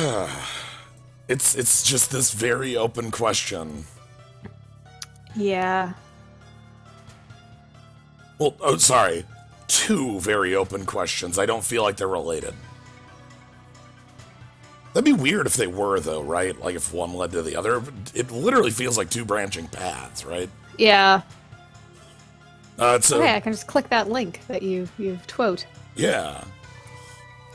it's it's just this very open question. Yeah. Well, oh, sorry. Two very open questions. I don't feel like they're related. That'd be weird if they were, though, right? Like if one led to the other. It literally feels like two branching paths, right? Yeah. Uh, so Okay, I can just click that link that you you've twote. yeah.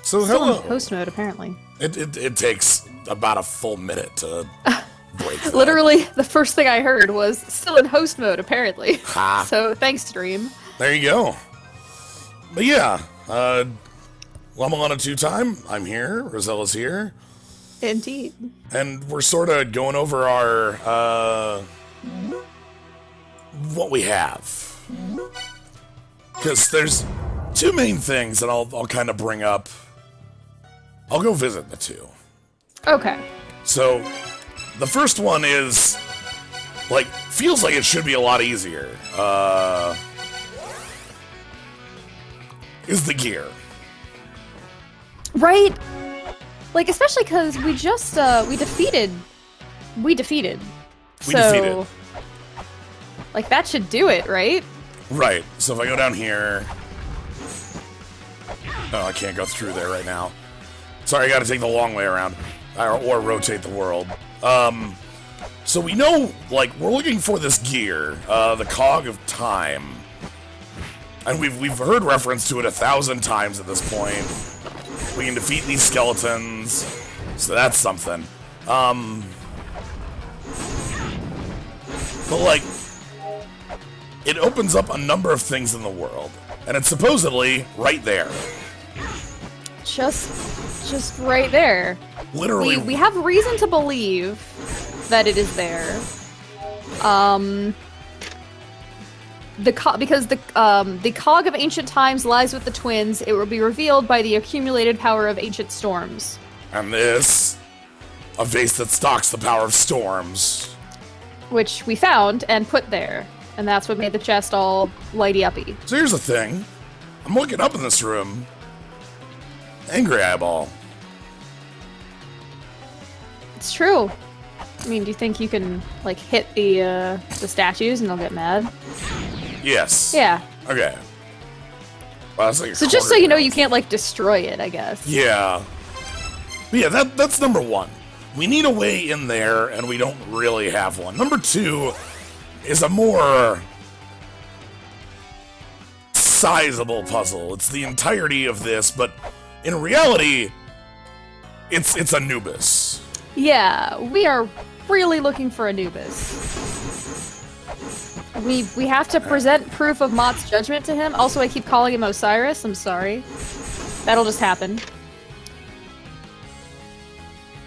So Still hello. in host mode apparently. It, it it takes about a full minute to break. Literally, the first thing I heard was still in host mode apparently. Ha. so thanks, stream. There you go. But yeah, uh, a two time. I'm here. Rosella's here. Indeed. And we're sort of going over our, uh, what we have. Because there's two main things that I'll, I'll kind of bring up. I'll go visit the two. Okay. So, the first one is, like, feels like it should be a lot easier. Uh, is the gear. Right? Like, especially because we just, uh, we defeated. We defeated. We so, defeated. Like, that should do it, right? Right. So if I go down here. Oh, I can't go through there right now. Sorry, I gotta take the long way around. Or, or rotate the world. Um. So we know, like, we're looking for this gear, uh, the Cog of Time. And we've, we've heard reference to it a thousand times at this point. We can defeat these skeletons, so that's something. Um. But, like, it opens up a number of things in the world. And it's supposedly right there. Just, just right there. Literally. We, we have reason to believe that it is there. Um, the co- because the um the cog of ancient times lies with the twins. It will be revealed by the accumulated power of ancient storms. and this, a vase that stocks the power of storms. which we found and put there, and that's what made the chest all lighty uppy. So here's the thing. I'm looking up in this room. Angry Eyeball. It's true. I mean, do you think you can like hit the uh, the statues and they'll get mad? Yes. Yeah. Okay. Well, like So just so you know, you can't like destroy it. I guess. Yeah. But yeah, that that's number one. We need a way in there, and we don't really have one. Number two is a more sizable puzzle. It's the entirety of this, but in reality, it's it's Anubis. Yeah, we are really looking for Anubis. We we have to present proof of Mott's judgment to him. Also, I keep calling him Osiris. I'm sorry. That'll just happen.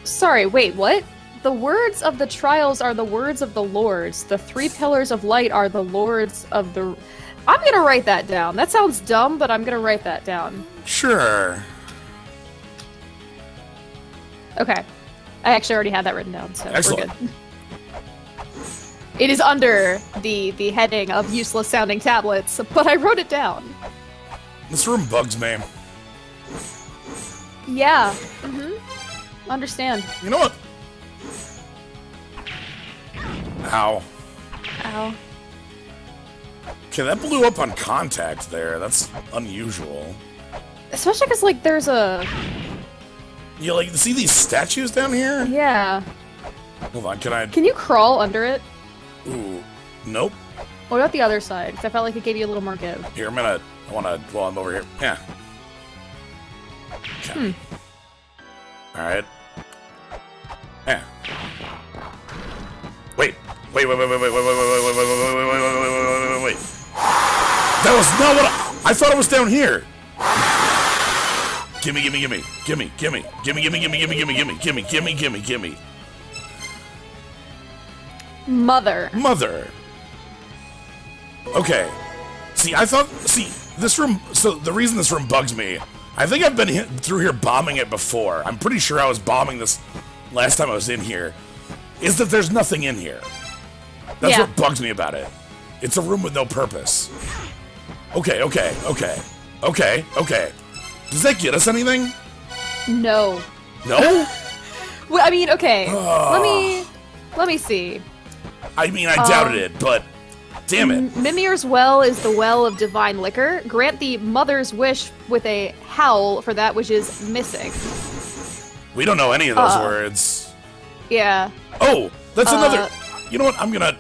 Sorry, wait, what? The words of the trials are the words of the lords. The three pillars of light are the lords of the. I'm gonna write that down. That sounds dumb, but I'm gonna write that down. Sure. Okay. I actually already had that written down, so Excellent. we're good. It is under the the heading of useless sounding tablets, but I wrote it down. This room bugs me. Yeah. Mm-hmm. Understand. You know what? Ow. Ow. Okay, that blew up on contact there. That's unusual. Especially because like there's a You like see these statues down here? yeah. Hold on, can I? Can you crawl under it? Ooh, nope. What about the other side? 'Cause I felt like it gave you a little more give. Here, I'm gonna. I wanna. Well, I'm over here. Yeah. Okay. All right. Yeah. Wait. Wait. Wait. Wait. Wait. Wait. Wait. Wait. Wait. Wait. Wait. Wait. Wait. Wait. Wait. Wait. Wait. That was not what I, I thought it was down here. Gimme, gimme, gimme, gimme, gimme, gimme, gimme, gimme, gimme, gimme, gimme, gimme, gimme, gimme, gimme. Mother. Mother. Okay. See, I thought. See, this room. So the reason this room bugs me, I think I've been hit through here bombing it before. I'm pretty sure I was bombing this last time I was in here. Is that there's nothing in here. That's Yeah. what bugs me about it. It's a room with no purpose. Okay, okay, okay, okay, okay. Does that get us anything? No. No. Well, I mean, okay. let me let me see. I mean, I doubted it, but damn it. Mimir's well is the well of divine liquor. Grant the mother's wish with a howl for that which is missing. We don't know any of those Uh. words. Yeah. Oh, that's another. Uh, You know what? I'm gonna.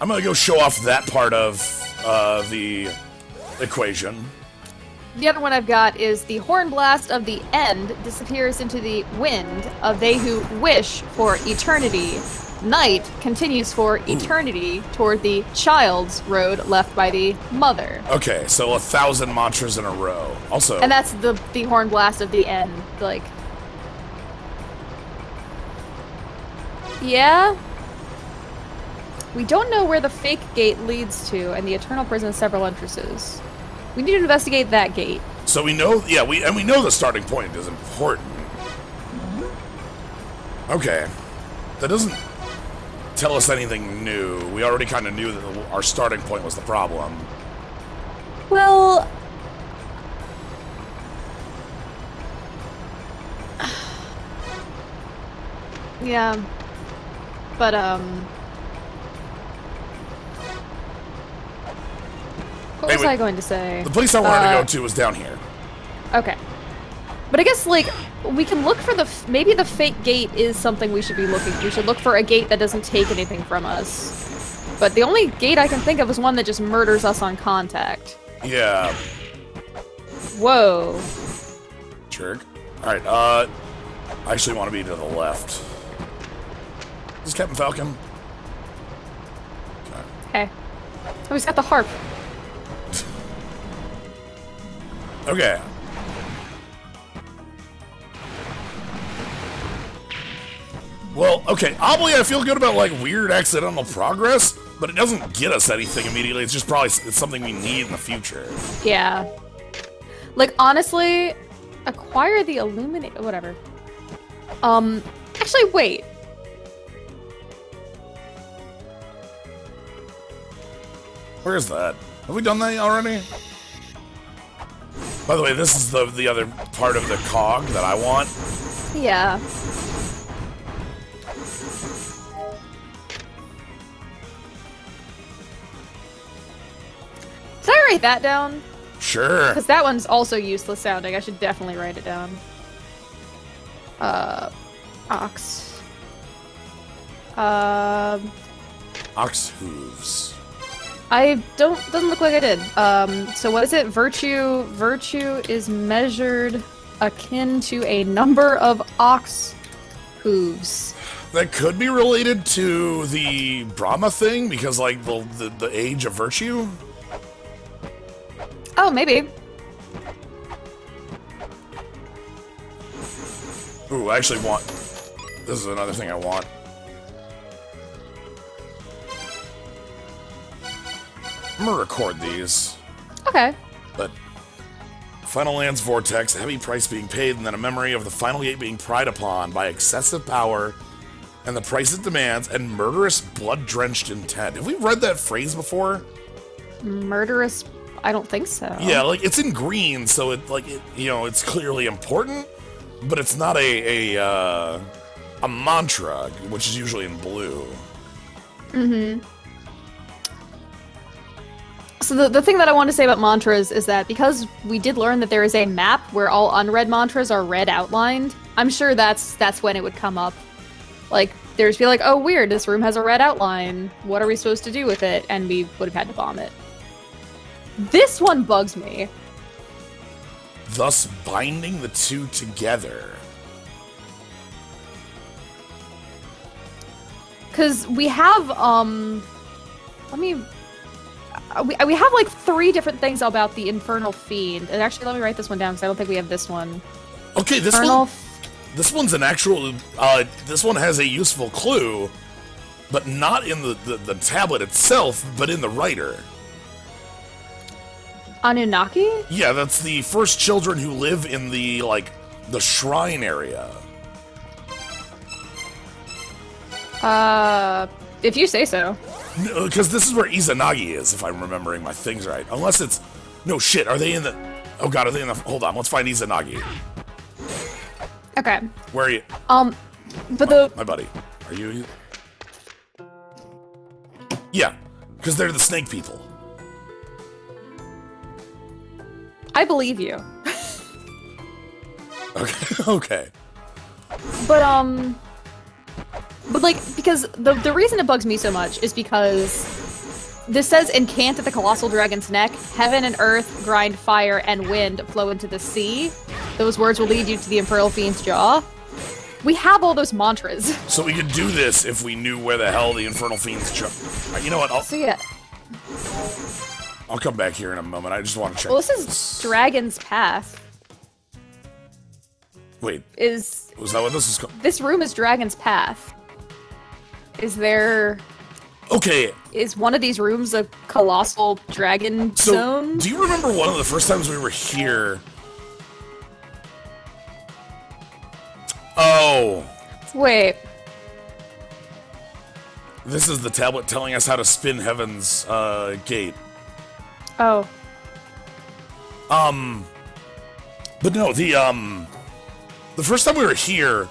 I'm gonna go show off that part of uh, the equation. The other one I've got is the horn blast of the end disappears into the wind of they who wish for eternity. Night continues for eternity toward the child's road left by the mother. Okay, so a thousand mantras in a row. Also, And that's the the horn blast of the end. Like Yeah. We don't know where the fake gate leads to, and the eternal prison has several entrances. We need to investigate that gate. so we know. Yeah, we and we know the starting point is important. Okay, that doesn't tell us anything new. We already kind of knew that our starting point was the problem. Well, yeah, but um, what Hey, was. I going to say? The place I wanted Uh, to go to was down here. Okay, but I guess like we can look for the f- maybe the fake gate is something we should be looking. We should look for a gate that doesn't take anything from us. But the only gate I can think of is one that just murders us on contact. Yeah, Whoa. jerk. All right. Uh, I actually want to be to the left. This Is Captain Falcon? Hey. Oh, he's got the harp. Okay. Well, okay, oddly I feel good about like weird accidental progress, but it doesn't get us anything immediately. It's just probably it's something we need in the future. Yeah. Like honestly, acquire the illuminate whatever. Um actually wait. Where is that? Have we done that already? By the way, this is the the other part of the cog that I want. Yeah. Did I write that down? Sure. Because that one's also useless sounding. I should definitely write it down. Uh, ox. Um, Ox hooves. I don't. Doesn't look like I did. Um, so what is it? Virtue. Virtue is measured akin to a number of ox hooves. That could be related to the Brahma thing because like the the, the age of virtue. Oh, maybe. Ooh, I actually want. This is another thing I want. I'm gonna record these, Okay. but Final Lands Vortex, a heavy price being paid, and then a memory of the final gate being pried upon by excessive power and the price it demands and murderous, blood-drenched intent. Have we read that phrase before? Murderous. I don't think so. Yeah, like it's in green, so it like it, you know it's clearly important, but it's not a a uh, a mantra, which is usually in blue. So the, the thing that I want to say about mantras is that because we did learn that there is a map where all unread mantras are red outlined, I'm sure that's that's when it would come up. Like there's be like, oh weird, this room has a red outline. What are we supposed to do with it? And we would have had to bomb it. This one bugs me. thus binding the two together. Cause we have um let me we, we have like three different things about the infernal fiend. And actually let me write this one down because I don't think we have this one. Okay, this Infernal one this one's an actual. Uh, this one has a useful clue, but not in the, the the tablet itself, but in the writer. Anunnaki? Yeah, that's the first children who live in the like the shrine area. Uh, if you say so. Because this is where Izanagi is, if I'm remembering my things right. Unless it's no shit. Are they in the? Oh god, are they in the? Hold on, let's find Izanagi. Okay. Where are you? Um, But the My buddy. Are you? Yeah, because they're the snake people. I believe you. Okay. okay. But um but like because the the reason it bugs me so much is because this says encant at the colossal dragon's neck, heaven and earth grind fire and wind flow into the sea. Those words will lead you to the Imperial Fiend's jaw. We have all those mantras. So we could do this if we knew where the hell the infernal fiends. Ch- uh, Alright, you know what? I'll So yeah. I'll come back here in a moment. I just want to check. Well this is Dragon's Path. Wait, Is was that what this is called? this room is Dragon's Path? Is there Okay, is one of these rooms a colossal dragon so zone? do you remember one of the first times we were here? Oh, Wait. this is the tablet telling us how to spin Heaven's uh, gate. Oh. Um, but no, the um, the first time we were here,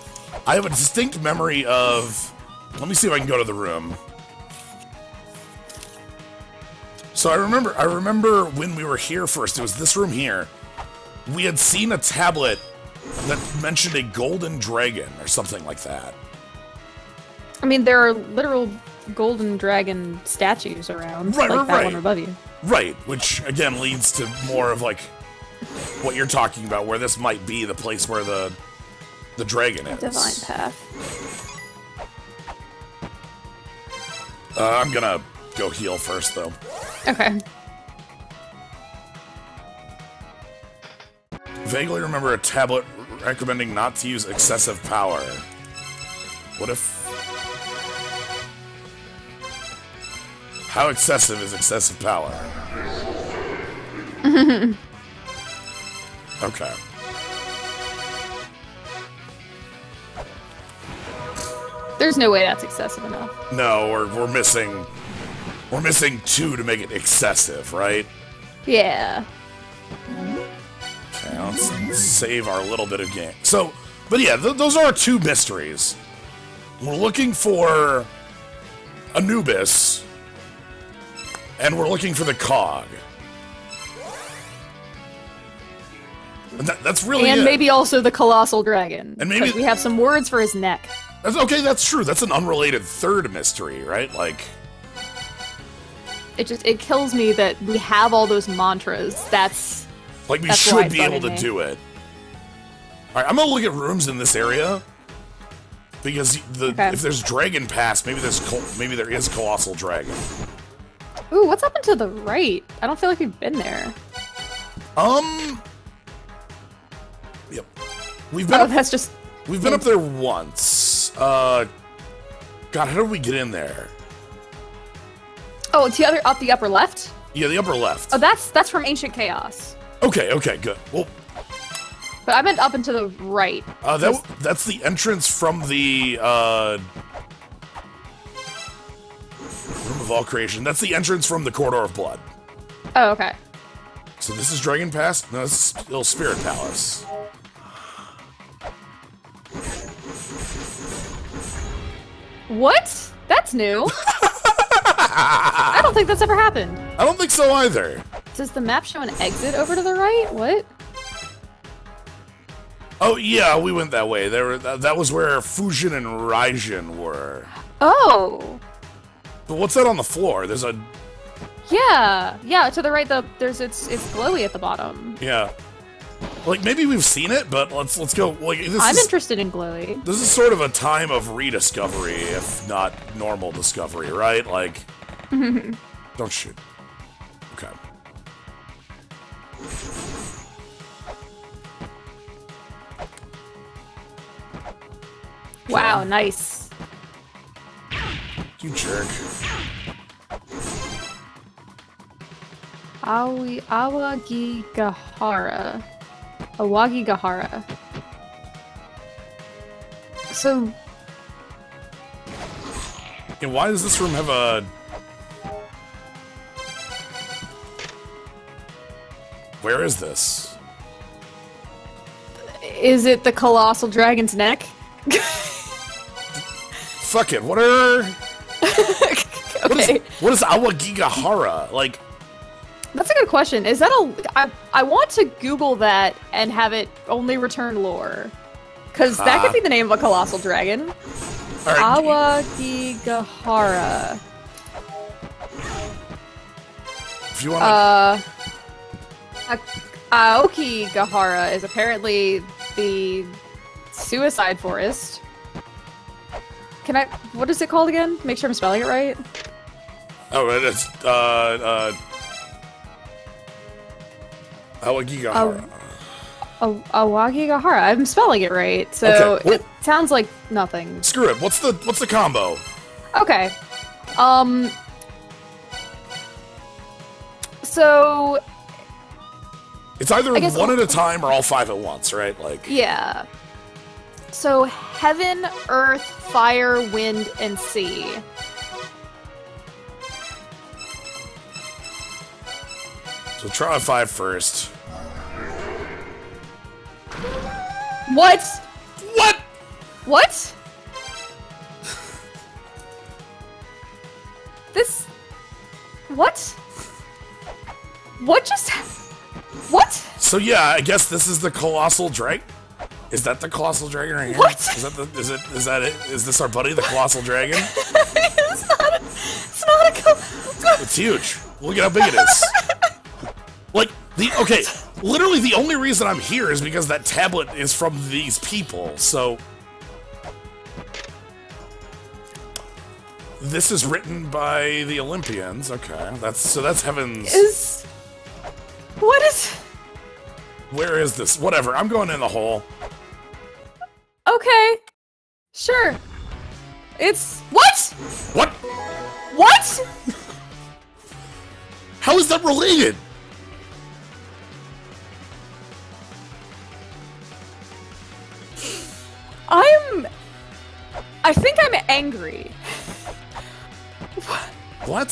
I have a distinct memory of. Let me see if I can go to the room. So I remember, I remember when we were here first. It was this room here. We had seen a tablet that mentioned a golden dragon or something like that. I mean, there are literal golden dragon statues around, Right, like right, that right. one above you. Right, which again leads to more of like what you're talking about, where this might be the place where the the dragon is. Divine path. Uh, I'm gonna go heal first, though. Okay. Vaguely remember a tablet recommending not to use excessive power. What if... How excessive is excessive power? okay. There's no way that's excessive enough. No, we're, we're missing... We're missing two to make it excessive, right? Yeah. Okay, let's save our little bit of game. So, but yeah, th- those are our two mysteries. We're looking for Anubis, and we're looking for the cog. And that, that's really and it. maybe also the colossal dragon. And maybe- we have some words for his neck. That's, okay, that's true. That's an unrelated third mystery, right? Like, It just it kills me that we have all those mantras. That's like we That's should be able to me. do it. All right, I'm gonna look at rooms in this area because the Okay. if there's dragon pass, maybe there's maybe there is colossal dragon. ooh, what's up to the right? I don't feel like we've been there. Um. Yep. We've been Oh, up, that's just we've been up there once. Uh. God, how do we get in there? oh, it's the other up the upper left. Yeah, the upper left. Oh, that's that's from Ancient Chaos. Okay, okay, good. Well, But I meant up and to the right. uh, that that's the entrance from the uh. Room of all creation. That's the entrance from the corridor of blood. Oh, okay. So this is Dragon Pass. No, this is still Spirit Palace. What? That's new. I don't think that's ever happened. I don't think so either. Does the map show an exit over to the right? What? Oh yeah, we went that way. There, that, that was where Fujin and Raijin were. Oh, But what's that on the floor? There's a yeah, yeah. To the right, the there's it's it's glowy at the bottom. yeah. Like maybe we've seen it, but let's let's go. Like this I'm is interested in glowy. this is sort of a time of rediscovery, if not normal discovery, right? Like, mm-hmm. don't shoot. Okay. Wow, nice. You jerk. Awi Awagi Gahara. Awagi Gahara. So And why does this room have a? Where is this? is it the colossal dragon's neck? fuck it. What are what is okay, what is Awagigahara like? That's a good question. Is that a? I I want to Google that and have it only return lore, because that could be the name of a colossal dragon. Right, Awagigahara. if you want to, Uh, A- Aokigahara is apparently the suicide forest. Can I? What is it called again? Make sure I'm spelling it right. oh, it's uh uh Awagigahara. Oh, Awagigahara. I'm spelling it right, so Okay, well- it sounds like nothing. Screw it. What's the what's the combo? Okay. Um. So It's either one at a time or all five at once, right? Like yeah. So heaven, earth, fire, wind, and sea. so try five first. What? What? What? this. What? What just. What? So yeah, I guess this is the colossal dragon. Is that the colossal dragon right here? What? Is that the, is it is that it? Is this our buddy, the colossal dragon? it's not a. It's not a. Co- It's huge. Look at how big it is. Like the okay, literally the only reason I'm here is because that tablet is from these people. So this is written by the Olympians. Okay, that's so that's heavens. is. What is. Where is this? Whatever. I'm going in the hole. Okay. Sure. It's. What? What? What? How is that related? I'm. I think I'm angry. What?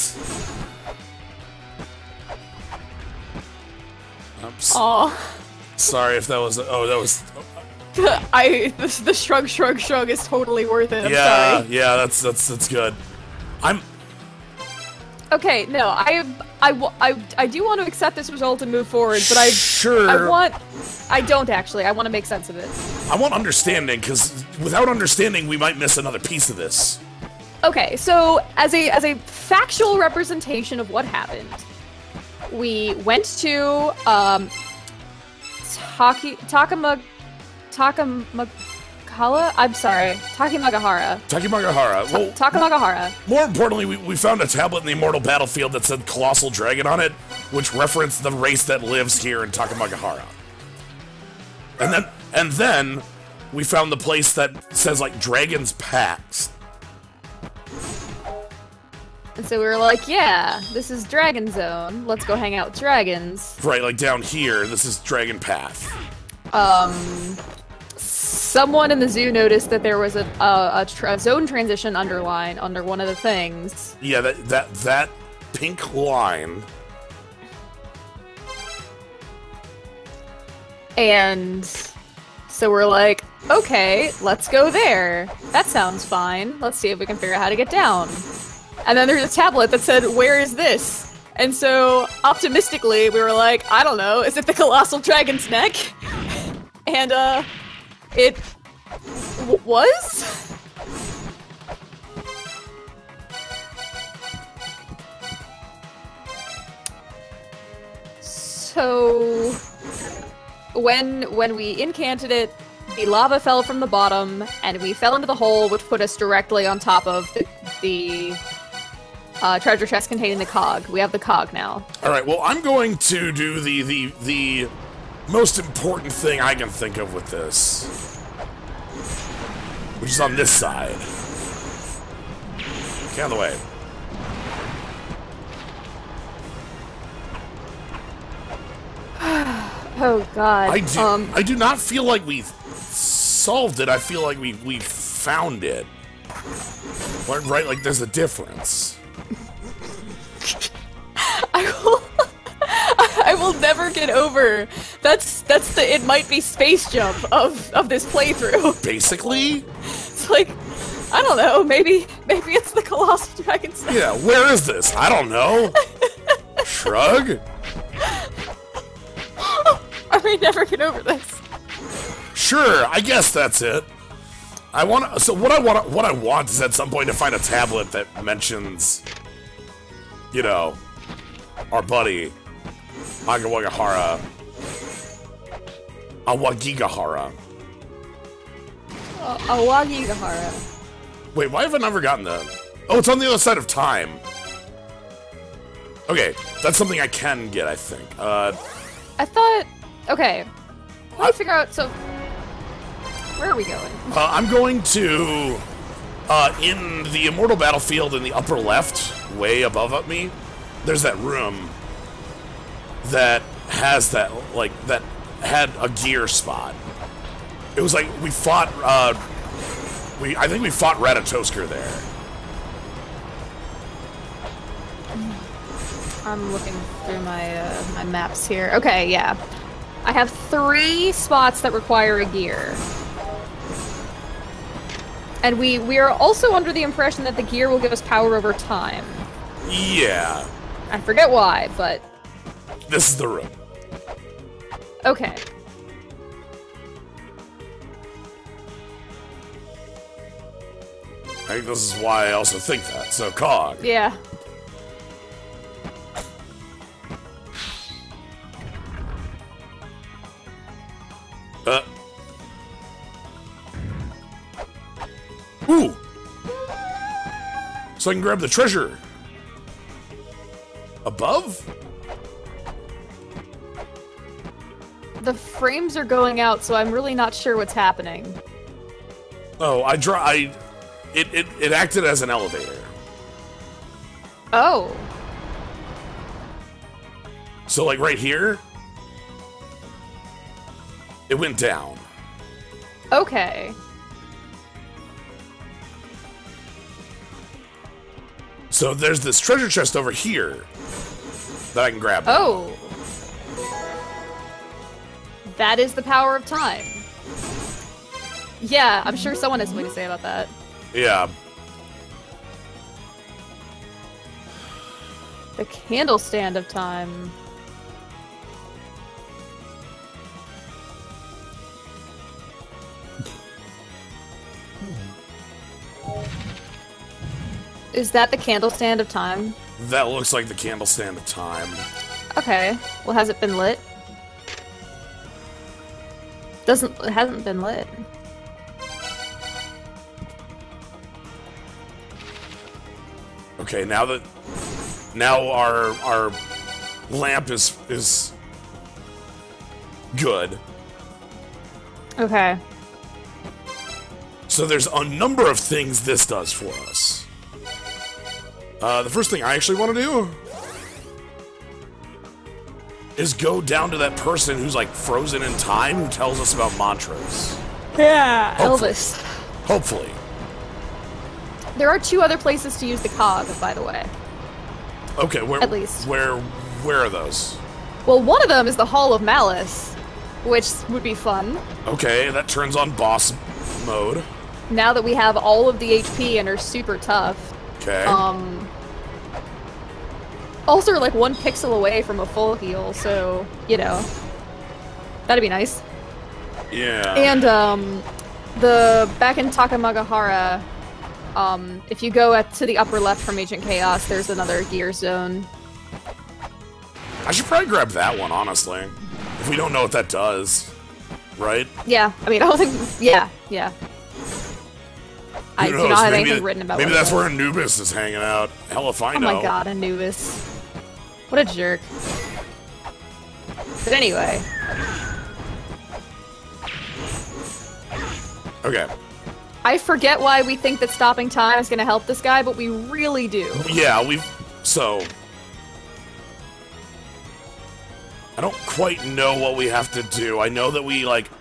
S- Aw. sorry if that was. Oh, that was. I. The, the shrug, shrug, shrug is totally worth it. I'm yeah, sorry. yeah. That's that's that's good. I'm. Okay, no, I, I, I, I do want to accept this result and move forward, but I, sure. I want, I don't actually. I want to make sense of this. I want understanding because without understanding, we might miss another piece of this. Okay, so as a as a factual representation of what happened, we went to um, Taki Takama Takamagahara. I'm sorry, Takimagahara. Takimagahara. Well, Takamagahara. more importantly, we, we found a tablet in the Immortal Battlefield that said Colossal Dragon on it, which referenced the race that lives here in Takamagahara. And then, and then, we found the place that says like Dragon's Pax. And so we were like, yeah, this is Dragon Zone. Let's go hang out with dragons. Right, like down here, this is Dragon Path. Um, someone in the zoo noticed that there was a a, a, tra- zone transition underline under one of the things. Yeah, that that that pink line. And so we're like, okay, let's go there. That sounds fine. Let's see if we can figure out how to get down. And then there's a tablet that said, where is this? And so optimistically, we were like, I don't know, is it the colossal dragon's neck? And uh, it was? So when when we incanted it, the lava fell from the bottom, and we fell into the hole, which put us directly on top of the, the uh, treasure chest containing the cog. We have the cog now. All right. Well, I'm going to do the the the most important thing I can think of with this, which is on this side. Get out of the way. Oh God. I do. Um, I do not feel like we solved it. I feel like we we found it. Right, right, like there's a difference. I will. I will never get over. That's that's the it might be space jump of of this playthrough. Basically, It's like I don't know. Maybe maybe it's the colossal dragon. Stone. Yeah, where is this? I don't know. Shrug? I may never get over this. Sure, I guess that's it. I want so what I want what I want is at some point to find a tablet that mentions you know our buddy Agawagahara Awagigahara. Uh, Awagigahara. Wait, why have I never gotten that? Oh, it's on the other side of time. Okay, that's something I can get, I think. Uh, I thought. Okay. Let me figure out. So, where are we going? uh, I'm going to, uh, in the Immortal Battlefield in the upper left, way above up me, there's that room that has that, like, that had a gear spot. It was like we fought, uh, we, I think we fought Ratatoskr there. I'm looking through my uh, my maps here. Okay, yeah. I have three spots that require a gear. And we we are also under the impression that the gear will give us power over time. Yeah, I forget why, but this is the room. okay. I think this is why I also think that. So, Cog. Yeah. Uh. Ooh! So I can grab the treasure. Above? The frames are going out, so I'm really not sure what's happening. Oh, I draw. I. It, it, it acted as an elevator. Oh. So, like right here, it went down. Okay. So there's this treasure chest over here that I can grab. Oh. That is the power of time. Yeah, I'm sure someone has something to say about that. Yeah. The candle stand of time. Is that the candle stand of time? That looks like the candle stand of time. Okay. Well, has it been lit? Doesn't it hasn't been lit. Okay, now that now our our lamp is is good. Okay. So there's a number of things this does for us. Uh, the first thing I actually want to do is go down to that person who's like frozen in time who tells us about mantras. Yeah. Hopefully. Elvis. Hopefully. There are two other places to use the cog, by the way. Okay, where At least. where where are those? Well, one of them is the Hall of Malice, which would be fun. Okay, that turns on boss mode. Now that we have all of the HP and are super tough. Okay. Um. Also, like one pixel away from a full heal, so you know, that'd be nice. yeah. And um, the back in Takamagahara, um, if you go at, to the upper left from Ancient Chaos, there's another gear zone. I should probably grab that one, honestly. If we don't know what that does. Right? Yeah, I mean, I don't think. Yeah, yeah. I Who do knows? not have maybe anything written about. Maybe that's where Anubis is hanging out. Hell if I Oh my god, Anubis. What a jerk. But anyway, Okay. I forget why we think that stopping time is going to help this guy, but we really do. Yeah, we've so I don't quite know what we have to do. I know that we like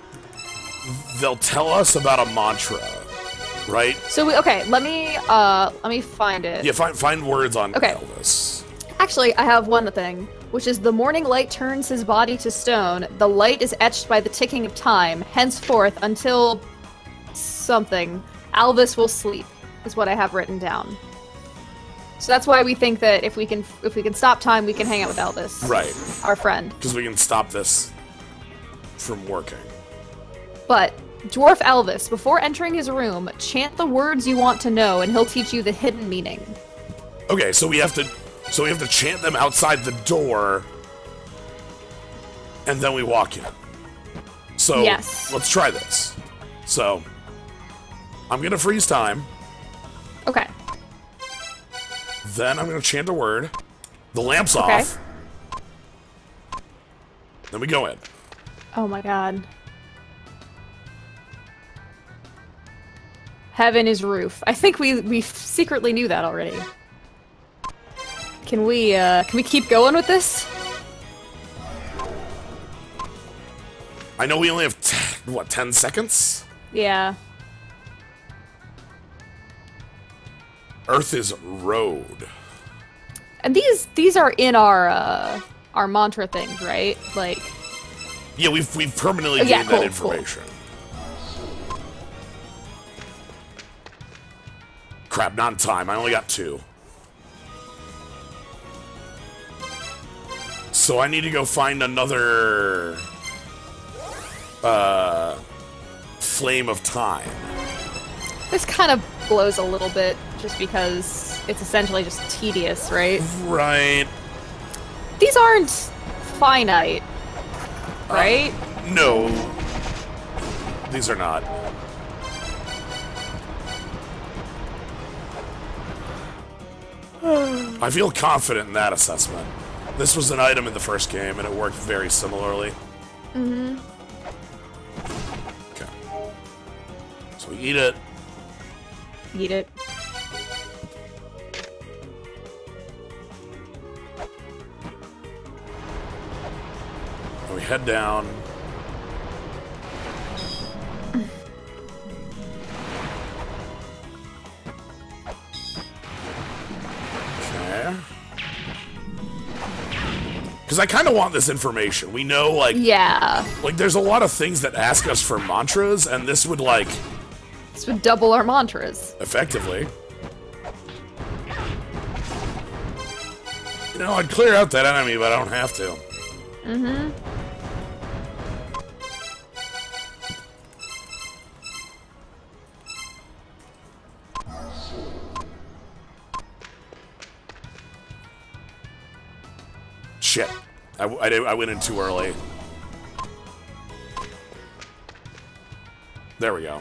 they'll tell us about a mantra, right? So we, okay, let me uh let me find it. Yeah, find find words on Okay. Elvis. Actually, I have one thing, which is the morning light turns his body to stone. The light is etched by the ticking of time. Henceforth, until something, Alvis will sleep. is what I have written down. So that's why we think that if we can if we can stop time, we can hang out with Elvis, Right. our friend. Because we can stop this from working. But Dwarf Elvis, before entering his room, chant the words you want to know, and he'll teach you the hidden meaning. Okay, so we have to so we have to chant them outside the door and then we walk in. So Yes. let's try this. So I'm gonna freeze time, Okay. then I'm gonna chant a word. The lamp's Okay. off. Then we go in. Oh my god. Heaven is roof. I think we we secretly knew that already. Can we uh can we keep going with this? I know we only have t- what ten seconds. Yeah. Earth is road. And these these are in our uh our mantra things, right? Like Yeah, we've we've permanently Oh, yeah, gained cool, that cool. information. Crap, not in time. I only got two. So I need to go find another uh flame of time. this kind of blows a little bit just because it's essentially just tedious, right? Right. These aren't finite, right? No. These are not. I feel confident in that assessment. This was an item in the first game, and it worked very similarly. Mm-hmm. Okay. So we eat it. Eat it. and we head down. Okay. Because I kind of want this information. We know, like, Yeah. like there's a lot of things that ask us for mantras, and this would, like, This would double our mantras. effectively. You know, I'd clear out that enemy, but I don't have to. Mm-hmm. Shit. I, I, I went in too early. There we go.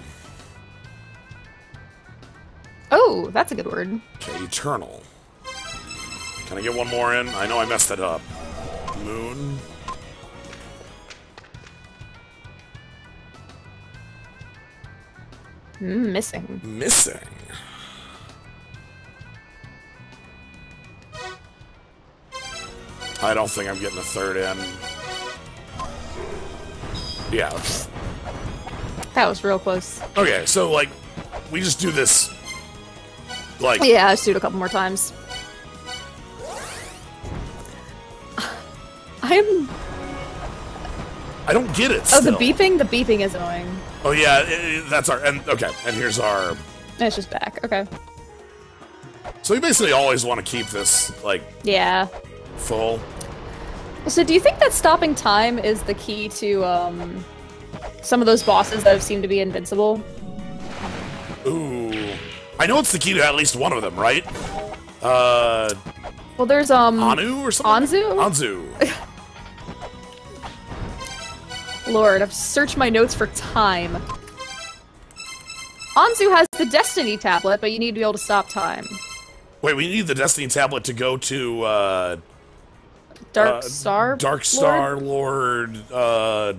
Oh, that's a good word. Okay, eternal. Can I get one more in? I know I messed it up. Moon. Mm, missing. Missing. I don't think I'm getting a third in. Yeah. That was real close. Okay, so, like, we just do this. Like, Yeah, let's do it a couple more times. I'm. I don't get it. Oh, the beeping? The beeping is annoying. Oh, yeah, i- i- that's our. And Okay, and here's our. It's just back. Okay. So, you basically always want to keep this, like, Yeah. full. So, do you think that stopping time is the key to um, some of those bosses that have seemed to be invincible? Ooh. I know it's the key to at least one of them, right? Uh, Well, there's um. Anu or something? Anzu? Anzu. Lord, I've searched my notes for time. Anzu has the Destiny tablet, but you need to be able to stop time. Wait, we need the Destiny tablet to go to, uh... Dark uh, Star. Dark Lord? Star Lord, uh...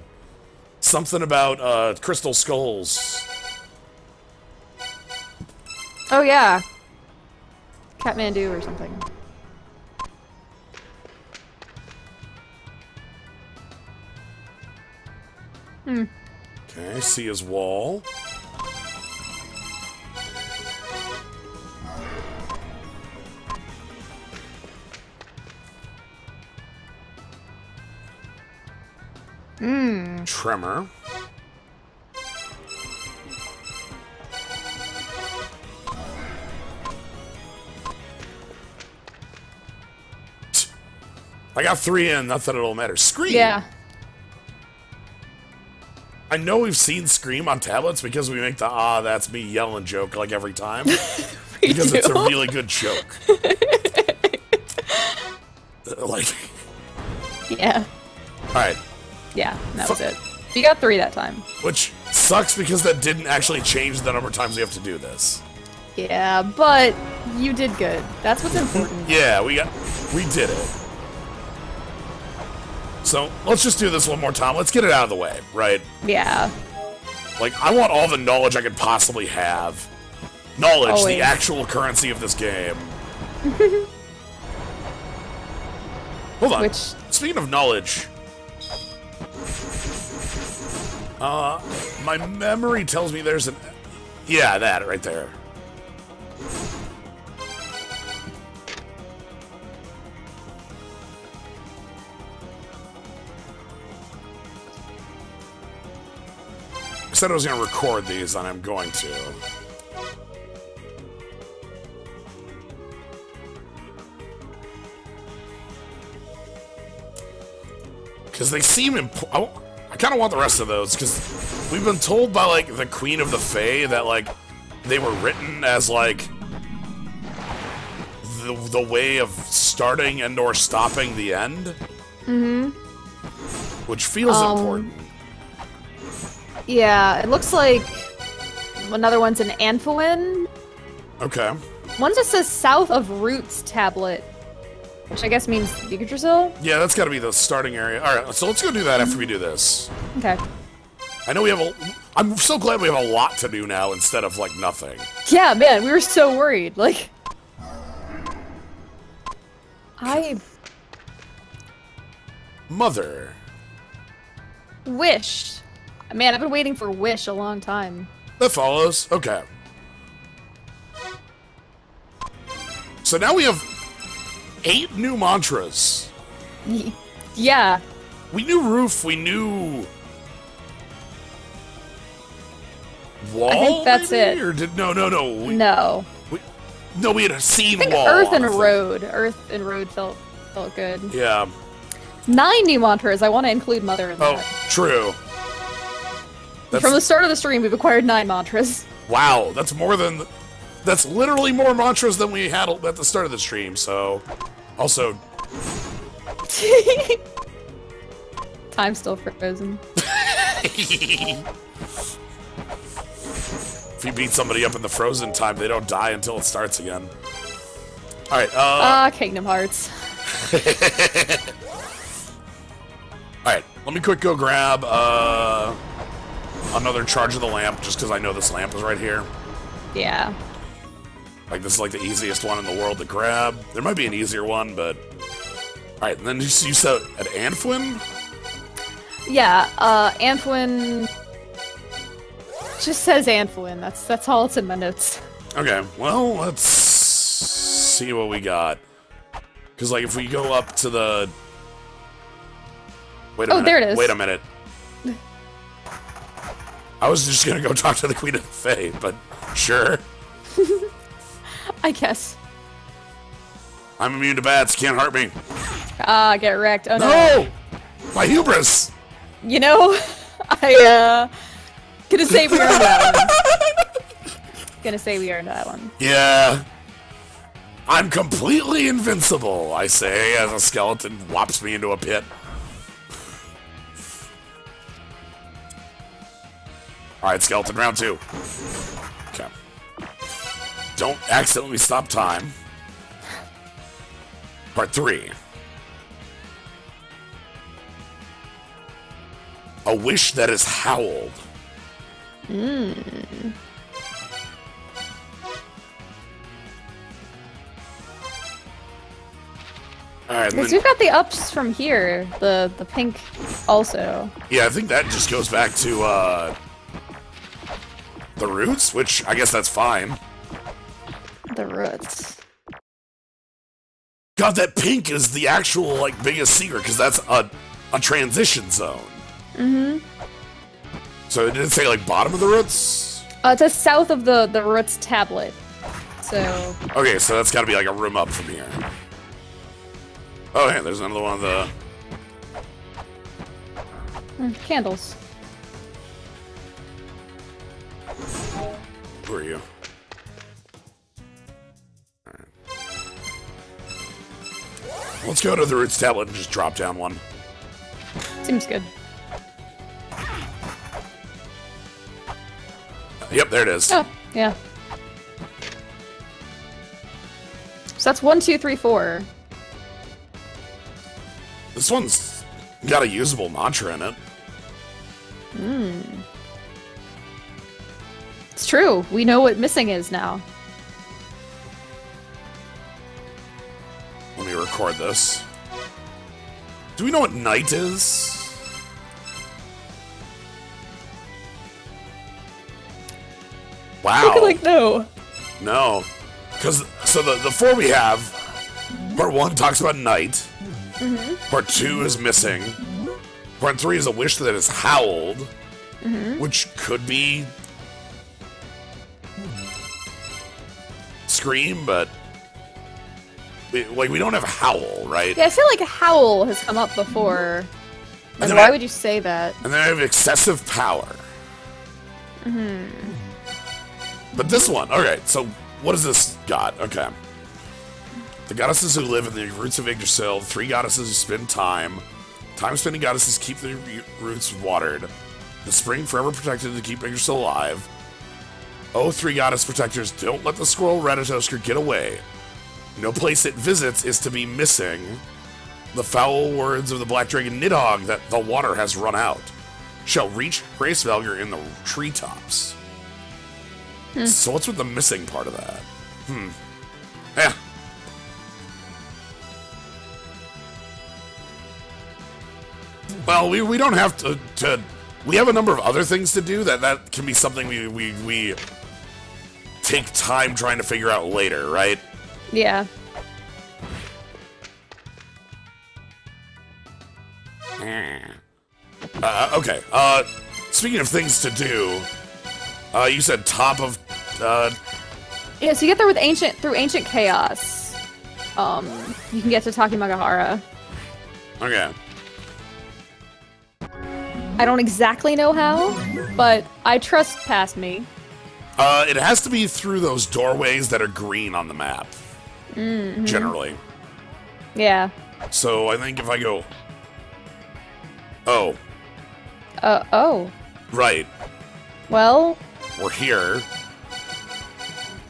Something about, uh, Crystal Skulls. Oh yeah. Kathmandu or something. Hmm. Okay, see his wall. Mm. Tremor. I got three in, not that it'll matter. Scream! Yeah. I know we've seen Scream on tablets because we make the ah, that's me yelling joke like every time. because do. it's a really good joke. like. Yeah. Alright. Yeah, that was it. You got three that time. Which sucks because that didn't actually change the number of times we have to do this. Yeah, but you did good. That's what's important. Yeah, we got, we did it. So let's just do this one more time. Let's get it out of the way, right? Yeah. Like, I want all the knowledge I could possibly have. Knowledge, Always. the actual currency of this game. Hold on. Which Speaking of knowledge, uh, my memory tells me there's an. Yeah, that right there. I said I was going to record these, and I'm going to. Because they seem important. I kind of want the rest of those, because we've been told by, like, the Queen of the Fae that, like, they were written as, like, the, the way of starting and or stopping the end. Mm-hmm. Which feels Um, important. yeah, it looks like another one's an Annwfn. Okay. One just says south of Roots tablet. Which I guess means Yggdrasil? Yeah, that's got to be the starting area. All right, so let's go do that after we do this. Okay. I know we have a. I'm so glad we have a lot to do now instead of like nothing. Yeah, man, we were so worried. Like, I Mother. wish. Man, I've been waiting for Wish a long time. That follows. Okay. So now we have eight new mantras. Yeah, We knew roof. We knew wall. I think that's maybe? it. Or did no, no, no. We, no. we, no, we had seen I think wall. Earth and. Road. Earth and Road felt felt good. Yeah. Nine new mantras. I want to include Mother in Oh, that. true. That's, From the start of the stream, we've acquired nine mantras. wow, that's more than. That's literally more mantras than we had at the start of the stream. So, also, Time's still frozen. if you beat somebody up in the frozen time, they don't die until it starts again. All right. Uh, Ah, Kingdom Hearts. all right. Let me quick go grab uh, another charge of the lamp, just because I know this lamp is right here. Yeah. Like this is like the easiest one in the world to grab. There might be an easier one, but all right. And then you, you said at Annwfn. Yeah, uh, Annwfn just says Annwfn. That's that's all it's in my notes. Okay. Well, let's see what we got. Because like if we go up to the. Wait a Oh, minute. there it is. Wait a minute. I was just gonna go talk to the Queen of the Fae, but sure. I guess. I'm immune to bats. Can't hurt me. Ah, get wrecked. Oh no. No! My hubris! You know, I uh gonna say we earned that one. Gonna say we earned that one. Yeah. I'm completely invincible, I say, as a skeleton whops me into a pit. Alright, skeleton, round two. Don't accidentally stop time. Part three. A wish that is howled. And Because we've got the ups from here. The the pink also. yeah, I think that just goes back to uh, the roots, which I guess that's fine. The roots. God, that pink is the actual like biggest secret because that's a a transition zone. Mm-hmm. So it didn't say like bottom of the roots. Uh, it says south of the the roots tablet. So Okay, so that's got to be like a room up from here. Oh, hey, there's another one of the. Mm, candles. Who are you? Let's go to the roots tablet and just drop down one. Seems good. Yep, there it is. Oh, yeah. So that's one, two, three, four. This one's got a usable mantra in it. Hmm. It's true. We know what missing is now. Let me record this. Do we know what night is? Wow. Look like no. No. Because, so the, the four we have, part one talks about night. Part two is missing. Part three is a wish that is howled, which could be scream, but we, like we don't have howl, right? Yeah, I feel like a howl has come up before. And why I- would you say that? And then I have excessive power. Hmm. But this one, okay, so what is this god? Okay. The goddesses who live in the roots of Yggdrasil, three goddesses who spend time. Time spending goddesses keep the roots watered. The spring forever protected to keep Yggdrasil alive. Oh, three goddess protectors, don't let the squirrel Ratatoskr get away. No place it visits is to be missing. The foul words of the black dragon Nidhogg that the water has run out shall reach Hraesvelgr in the treetops. So what's with the missing part of that? Hmm. Yeah. Well, we, we don't have to, to we have a number of other things to do that that can be something we we, we take time trying to figure out later, right? Yeah. Uh, okay. Uh, speaking of things to do, uh, you said top of uh, Yeah, so you get there with ancient through ancient chaos. Um, you can get to Takamagahara. okay. I don't exactly know how, but I trust past me. Uh, it has to be through those doorways that are green on the map. Generally. Yeah. So I think if I go. Oh, Uh oh. right. Well, We're here.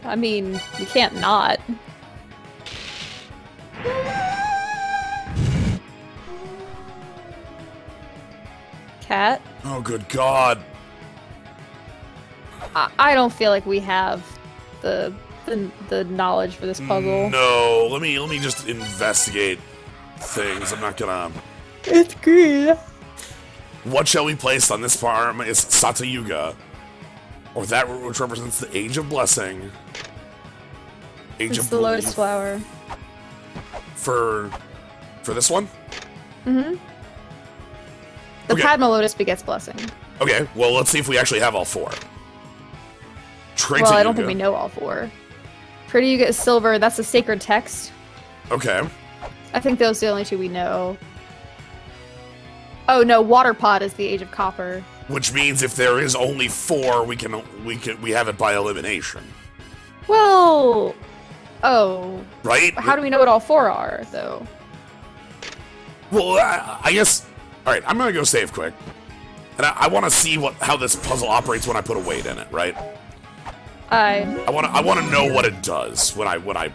I mean, you can't not. Cat? Oh, good God. I, I don't feel like we have the, the the knowledge for this puzzle. No, let me let me just investigate things. I'm not gonna. It's green. What shall we place on this farm is Satya Yuga, or that which represents the Age of Blessing. Age It's of the lotus flower. for for this one. Mm-hmm. The Okay. Padma lotus begets blessing. Okay, well let's see if we actually have all four. Well, I don't think we know all four. Pretty you get silver. That's a sacred text. Okay, I think those are the only two we know. Oh no, water pot is the age of copper. which means if there is only four, we can we can we have it by elimination, Well, oh, right? how do we know what all four are though? Well, I, I guess. All right, I'm gonna go save quick, and I, I want to see what how this puzzle operates when I put a weight in it. Right? I want to I want to know what it does when I when I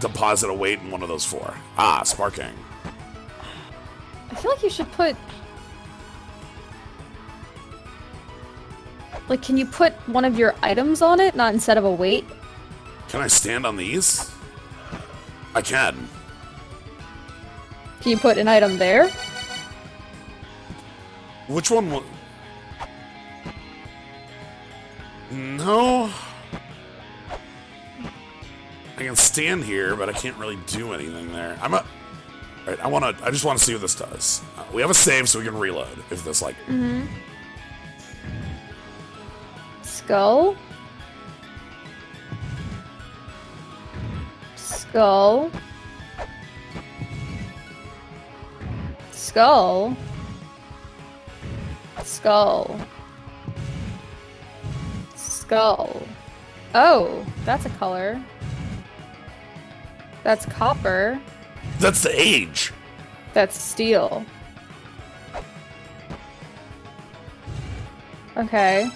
deposit a weight in one of those four. Ah, sparking. I feel like you should put like can you put one of your items on it, not instead of a weight? Can I stand on these? I can. Can you put an item there? Which one? No. I can stand here, but I can't really do anything there. I'm a. Alright, I want to. I just want to see what this does. Uh, we have a save, so we can reload if this like. Skull. Skull. Skull. Skull. Skull. Oh, that's a color. That's copper. That's the age. That's steel. Okay.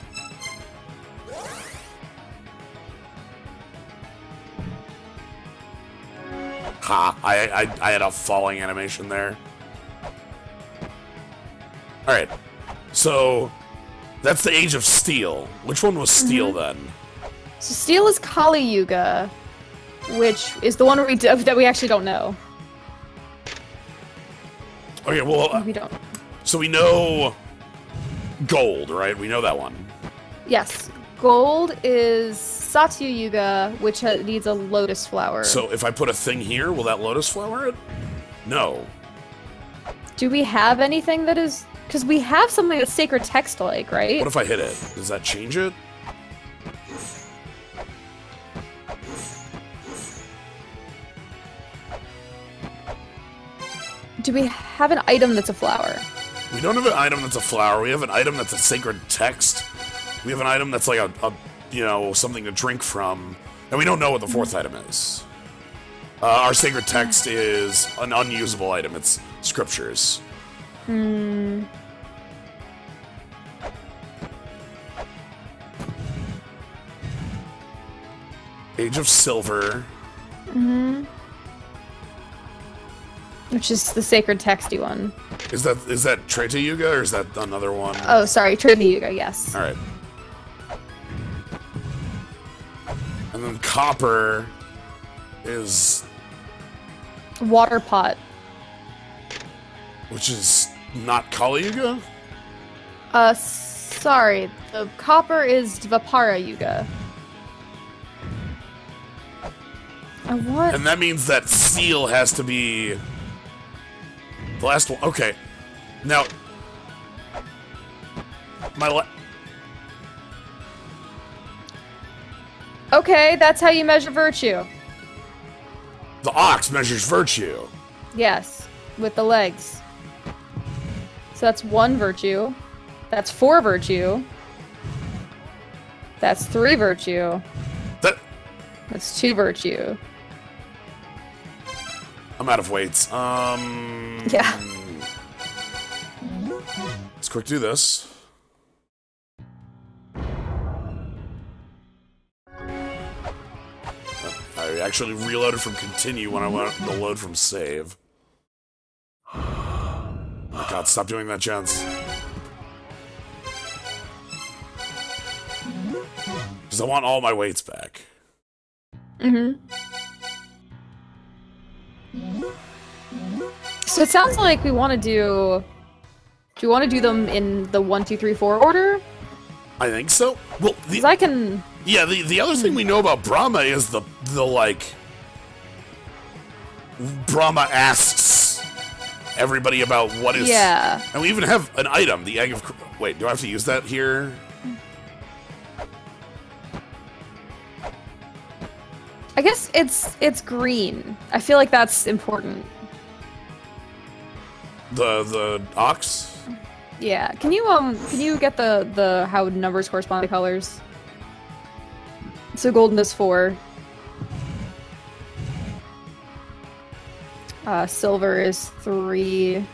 Ha! I, I, I had a falling animation there. Alright. So, that's the age of steel. Which one was steel mm-hmm. then? So steel is Kali Yuga, which is the one we d- that we actually don't know. Okay, well, We don't. so we know gold, right? We know that one. Yes, gold is Satya Yuga, which ha- needs a lotus flower. So if I put a thing here, will that lotus flower it? No. do we have anything that is? Because we have something that's sacred text like, right? What if I hit it? Does that change it? Do we have an item that's a flower? We don't have an item that's a flower. We have an item that's a sacred text. We have an item that's like a, a you know, something to drink from. And we don't know what the fourth item is. Uh, our sacred text is an unusable item. It's scriptures. Hmm. Age of Silver. Which is the sacred texty one. Is that is that Treta Yuga or is that another one? Oh, sorry, Trinity Yuga. Yes. All right. And then Copper is Water pot. which is not Kali Yuga. Uh, sorry. The copper is Dvapara Yuga. I want. And that means that seal has to be the last one. Okay. Now, my la- Okay, that's how you measure virtue. the ox measures virtue. Yes, with the legs. So that's one virtue. That's four virtue. That's three virtue. That That's two virtue. I'm out of weights. Um. Yeah. Let's quick do this. I actually reloaded from continue when I went to load from save. Oh my god, stop doing that, gents. Because I want all my weights back. Mm-hmm. So it sounds like we want to do. Do you want to do them in the one, two, three, four order? I think so. Well, the, I can. Yeah, the, the other thing we know about Brahma is the the like Brahma asks everybody about what is Yeah. and we even have an item, the egg of wait, do I have to use that here? I guess it's it's green. I feel like that's important. The the ox? Yeah. Can you um can you get the the how numbers correspond to colors? So golden is four. Uh, silver is three.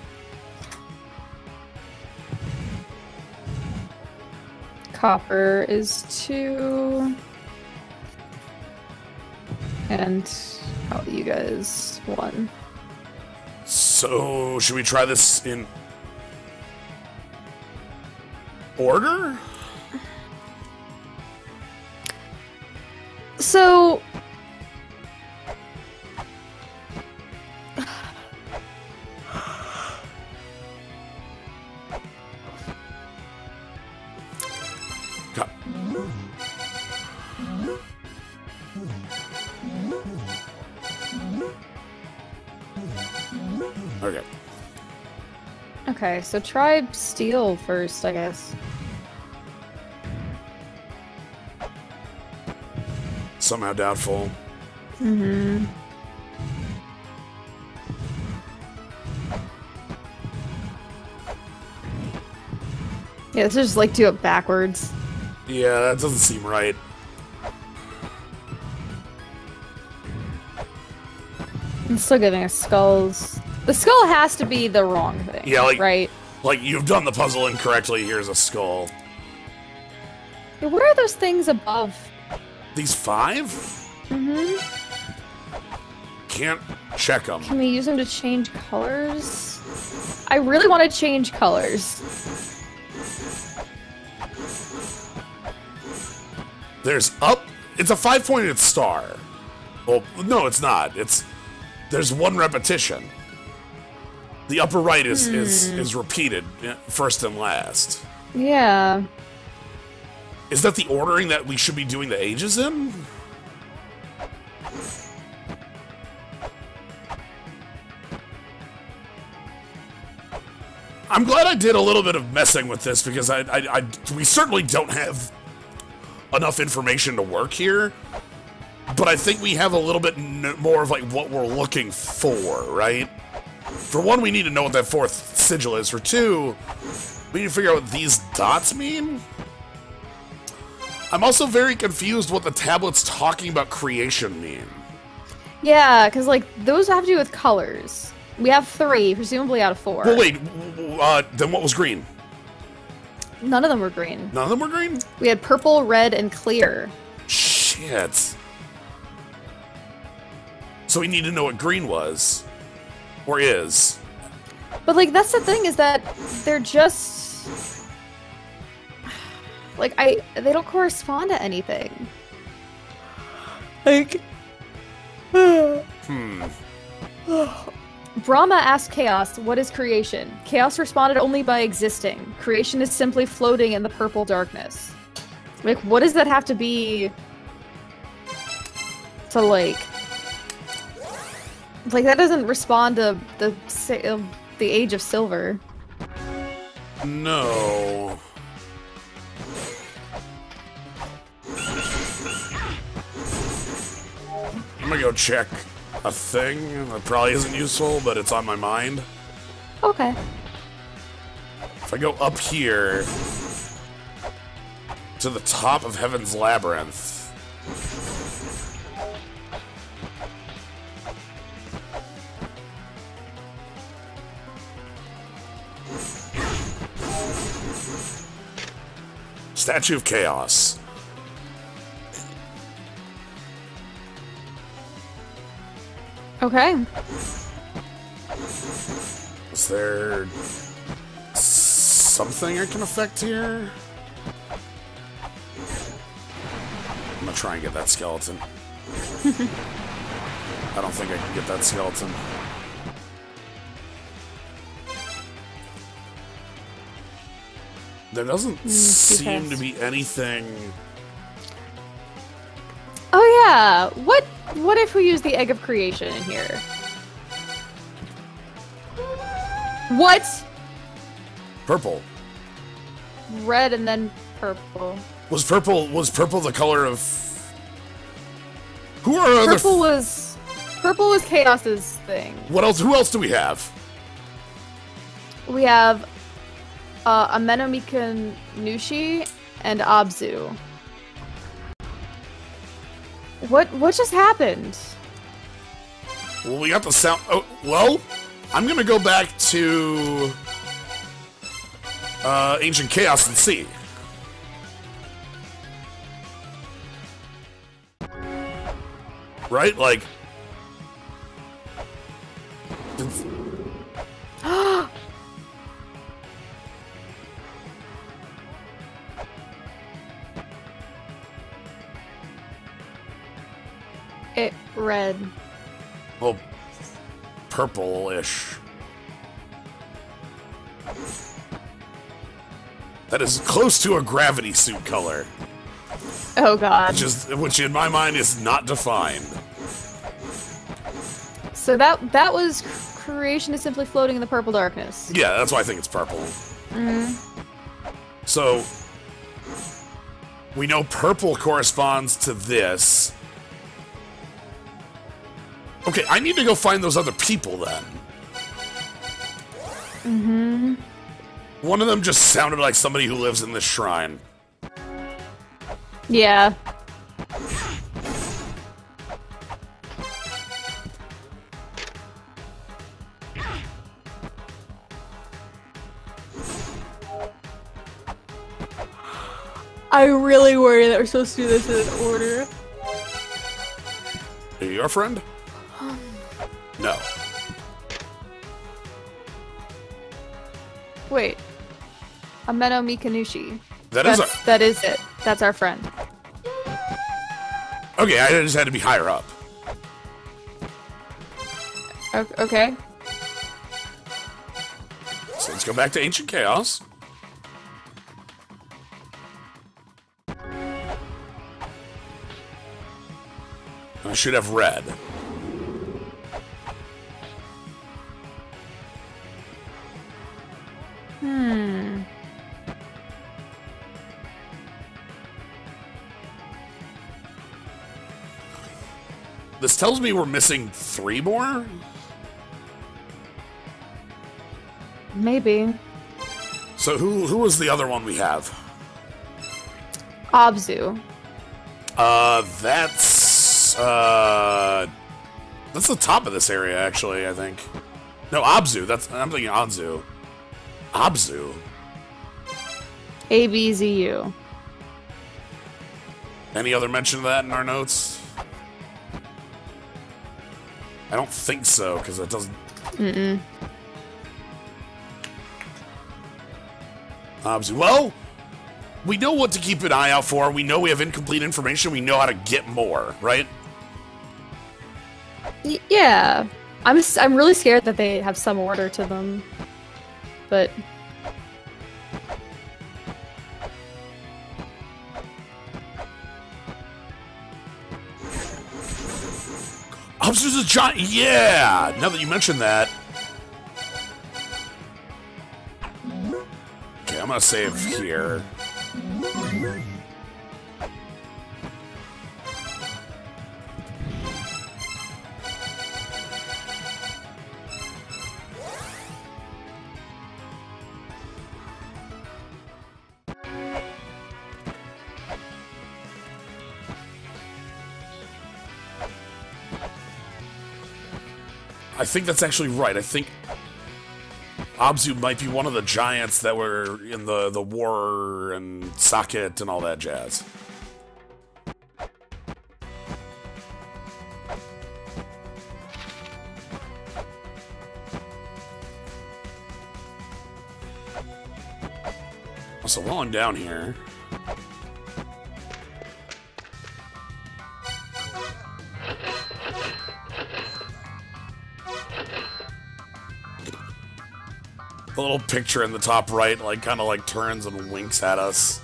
Copper is two. And how you guys won. So should we try this in order? So Okay. Okay, so try steel first, I guess. Somehow doubtful. Mm-hmm. Yeah, let's just like do it backwards. Yeah, that doesn't seem right. I'm still giving us skulls. The skull has to be the wrong thing. Yeah, like- right. Like, you've done the puzzle incorrectly, here's a skull. Where are those things above? These 5 Mm-hmm. Can't check them. Can we use them to change colors? I really want to change colors. There's up. It's a five pointed star. Well, no, it's not. It's there's one repetition. The upper right is is hmm. is repeated first and last. Yeah. Is that the ordering that we should be doing the ages in? I'm glad I did a little bit of messing with this because I, I, I we certainly don't have enough information to work here. But I think we have a little bit n- more of like what we're looking for, right? For one, we need to know what that fourth sigil is. For two, we need to figure out what these dots mean. I'm also very confused what the tablet's talking about creation mean. Yeah, because like those have to do with colors. We have three, presumably out of four. Well, wait, uh, then what was green? None of them were green. None of them were green? We had purple, red, and clear. Shit. So we need to know what green was. Or is. But like that's the thing is that they're just like I they don't correspond to anything. Like Hmm. Brahma asked Chaos, "What is creation?" Chaos responded only by existing. Creation is simply floating in the purple darkness. Like what does that have to be to like like that doesn't respond to the uh, the age of silver. No. I'm gonna go check a thing that probably isn't useful, but it's on my mind. Okay. If I go up here to the top of Heaven's Labyrinth, Statue of Chaos. Okay. Is there something I can affect here? I'm gonna try and get that skeleton. I don't think I can get that skeleton. There doesn't mm, too seem to be anything. Oh yeah. What what if we use the egg of creation in here? What? Purple. Red and then purple. Was purple was purple the color of Who are other Purple was purple was chaos's thing. What else who else do we have? We have uh Amenomika Nushi and Abzu. What what just happened? Well, we got the sound. Oh, well, I'm gonna go back to uh, Ancient Chaos and see. Right, like. red. well, purple-ish. That is close to a gravity suit color, Oh god. which is which in my mind is not defined. So that that was creation is simply floating in the purple darkness. Yeah, that's why I think it's purple. Mm-hmm. So we know purple corresponds to this. Okay, I need to go find those other people then. Mhm. One of them just sounded like somebody who lives in this shrine. Yeah. I really worry that we're supposed to do this in order. Are you your friend? No. Wait. Ameno Mikanushi. That is That's, that is it. That's our friend. Okay, I just had to be higher up. O- Okay. So let's go back to Ancient Chaos. I should have red. Tells me we're missing three more? Maybe. So who who was the other one we have? Abzu. Uh, that's uh, that's the top of this area actually. I think. No, Abzu. That's I'm thinking Anzu. Abzu. ABZU. Any other mention of that in our notes? I don't think so because it doesn't. Mm-mm. Well, we know what to keep an eye out for. We know we have incomplete information. We know how to get more, right? Y- yeah. I'm I'm really scared that they have some order to them. But Abzu's a giant. Yeah. Now that you mention that. Okay, I'm gonna save here. Think that's actually right. I think Abzu might be one of the giants that were in the, the war and socket and all that jazz. So while I'm down here, the little picture in the top right, like kind of like turns and winks at us.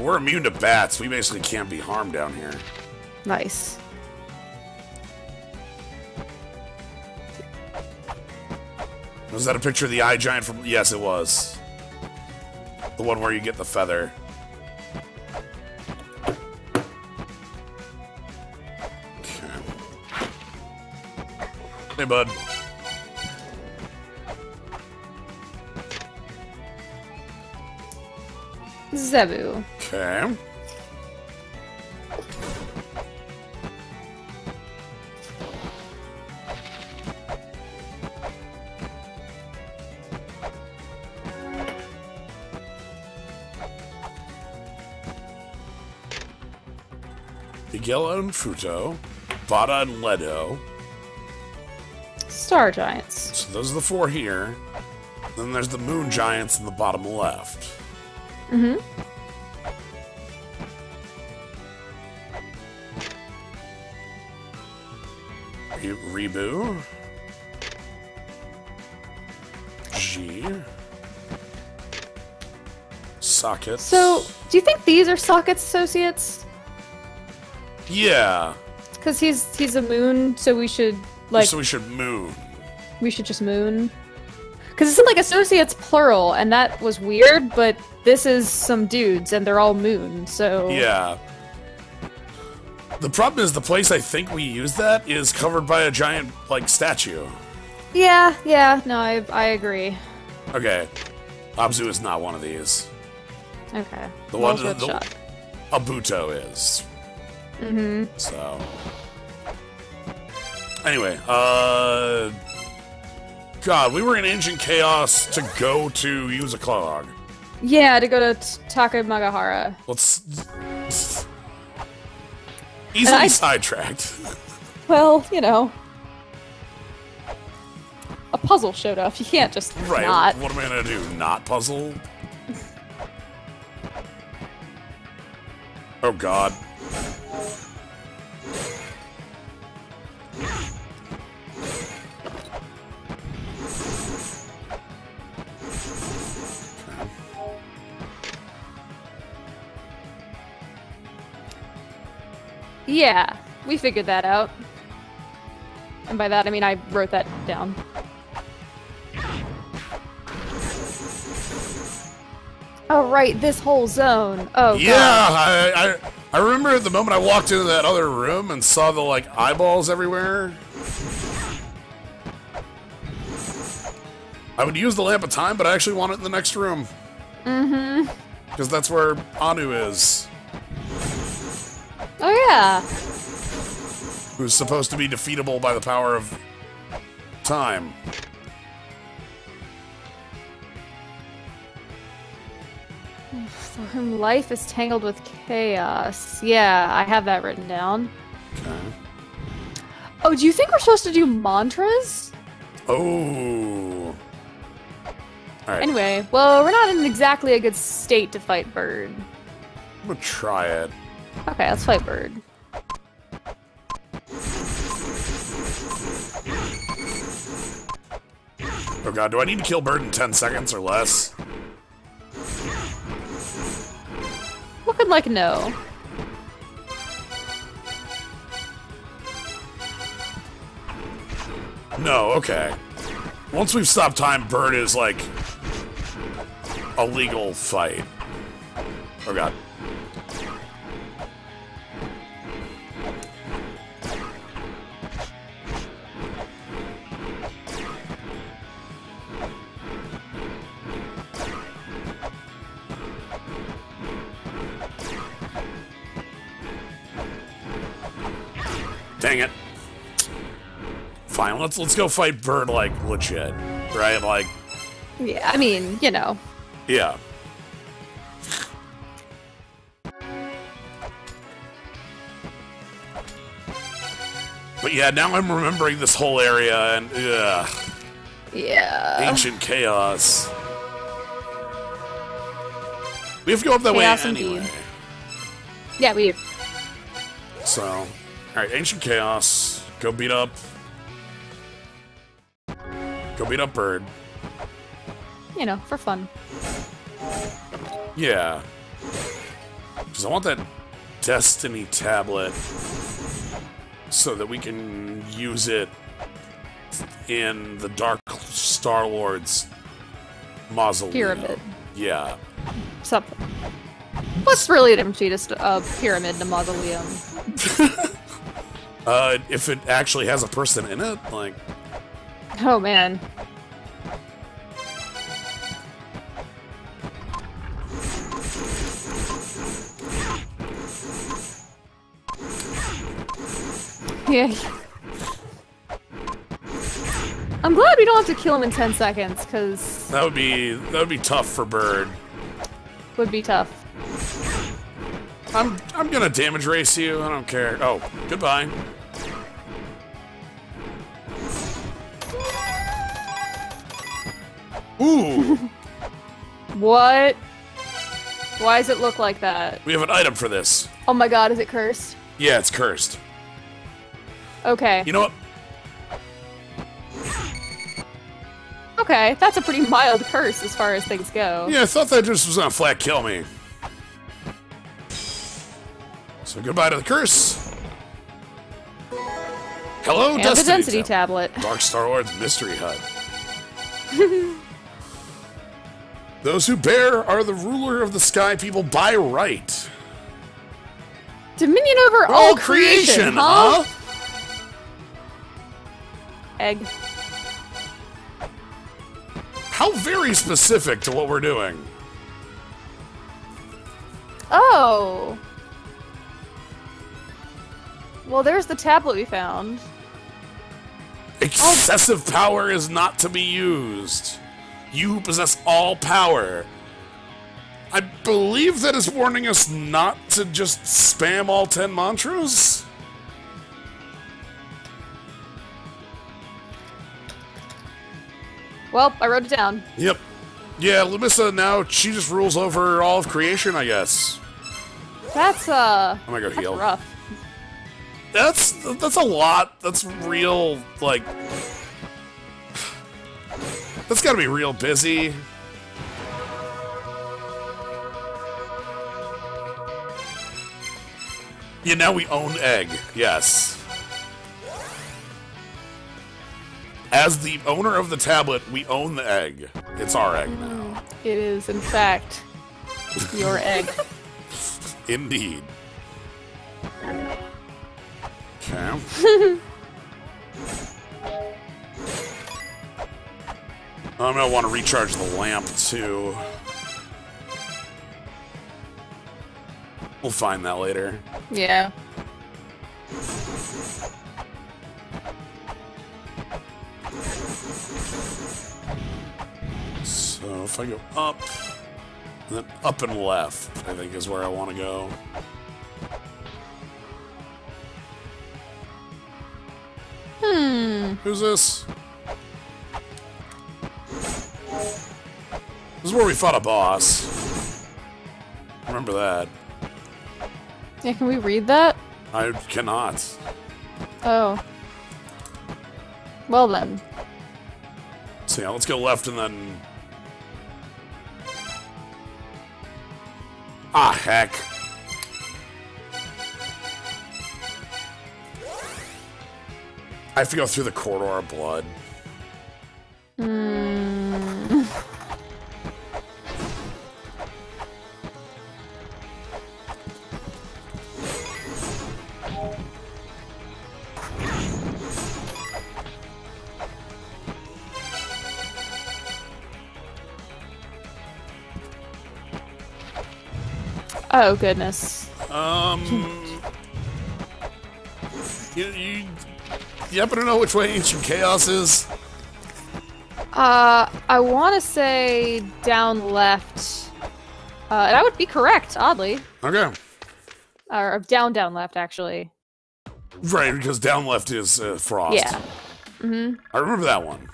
We're immune to bats. We basically can't be harmed down here. nice. Was that a picture of the eye giant from? Yes, it was. The one where you get the feather. Okay. Hey, bud. Zebu. Okay. And Futo, Bado and Ledo. Star Giants. So those are the four here. Then there's the moon giants in the bottom left. Mm-hmm. Re- Ribu. G. Sockets. So, do you think these are Sakit's associates? Yeah. Because he's he's a moon, so we should like so we should move. we should just moon. Because it seemed like associates plural, and that was weird, but this is some dudes, and they're all moon, so. Yeah. The problem is the place I think we use that is covered by a giant, like, statue. Yeah, yeah, no, I, I agree. Okay. Abzu is not one of these. Okay. The one the, shot. Abuto is. Mm-hmm. So. Anyway, uh. God, we were in Ancient Chaos to go to use a clog. Yeah, to go to Takamagahara. Let's. Easily I- sidetracked. Well, you know. A puzzle showed up. You can't just Right. not. What am I gonna do? Not puzzle? oh god. Yeah, we figured that out. And by that, I mean I wrote that down. Oh, right, this whole zone. Oh, Yeah, God. I, I I remember at the moment I walked into that other room and saw the like eyeballs everywhere. I would use the lamp of time, but I actually want it in the next room. Mm-hmm. Because that's where Anu is, Oh, yeah. who's supposed to be defeatable by the power of time. For whom life is tangled with chaos. Yeah, I have that written down. Okay. Oh, do you think we're supposed to do mantras? Oh. Alright, Anyway, well, we're not in exactly a good state to fight Bird. I'm gonna try it. Okay, let's fight Bird. Oh god, do I need to kill Bird in 10 seconds or less? Looking like no. No, okay. Once we've stopped time, Bird is like a legal fight. Oh god. Dang it. Fine, let's let's go fight Bird like legit. Right? Like Yeah, I mean, you know. yeah. But yeah, now I'm remembering this whole area and ugh, Yeah. ancient chaos. We have to go up that Chaos way indeed. anyway. Yeah, we. So, all right, ancient chaos. Go beat up. Go beat up bird. You know, for fun. Yeah. Because I want that Destiny tablet so that we can use it in the Dark Star Lord's mausoleum. Pyramid. Yeah. Something. What's really the difference between a a pyramid and a mausoleum? Uh, if it actually has a person in it, like, Oh man. Yeah. I'm glad we don't have to kill him in 10 seconds, because that would be that would be tough for Bird. would be tough. I'm I'm gonna damage race you. I don't care. Oh, goodbye. Ooh, What? Why does it look like that? we have an item for this. Oh my god, is it cursed? Yeah, it's cursed. Okay. You know what? Okay, that's a pretty mild curse as far as things go. Yeah, I thought that just was gonna flat kill me. So goodbye to the curse. Hello, and Destiny. the density Tab- tablet. Dark Star Lord's mystery hut. Those who bear are the ruler of the sky people by right. Dominion over all, creation, huh? Egg. How very specific to what we're doing. Oh. Well, there's the tablet we found. Excessive power is not to be used. You who possess all power. I believe that is warning us not to just spam all 10 mantras? Well, I wrote it down. Yep. Yeah, Lumissa now, she just rules over all of creation, I guess. That's, uh... I'm gonna go heal. rough. That's, that's a lot. That's real, like... That's gotta be real busy. Yeah, now we own Egg. Yes. As the owner of the tablet, we own the egg. It's our egg mm, now. It is, in fact, your egg. Indeed. Okay. I'm gonna want to recharge the lamp too. We'll find that later. Yeah. So if I go up, then up and left, I think is where I want to go. Hmm. Who's this? This is where we fought a boss. Remember that. Yeah, can we read that? I cannot. Oh. Well then. So yeah, let's go left and then... Ah, heck. I have to go through the corridor of blood. Oh goodness. Um... you, you, you happen to know which way Ancient Chaos is? Uh, I want to say down left. Uh, that would be correct, oddly. Okay. Or down, down left, actually. Right, because down left is uh, Frost. Yeah. Mm-hmm. I remember that one.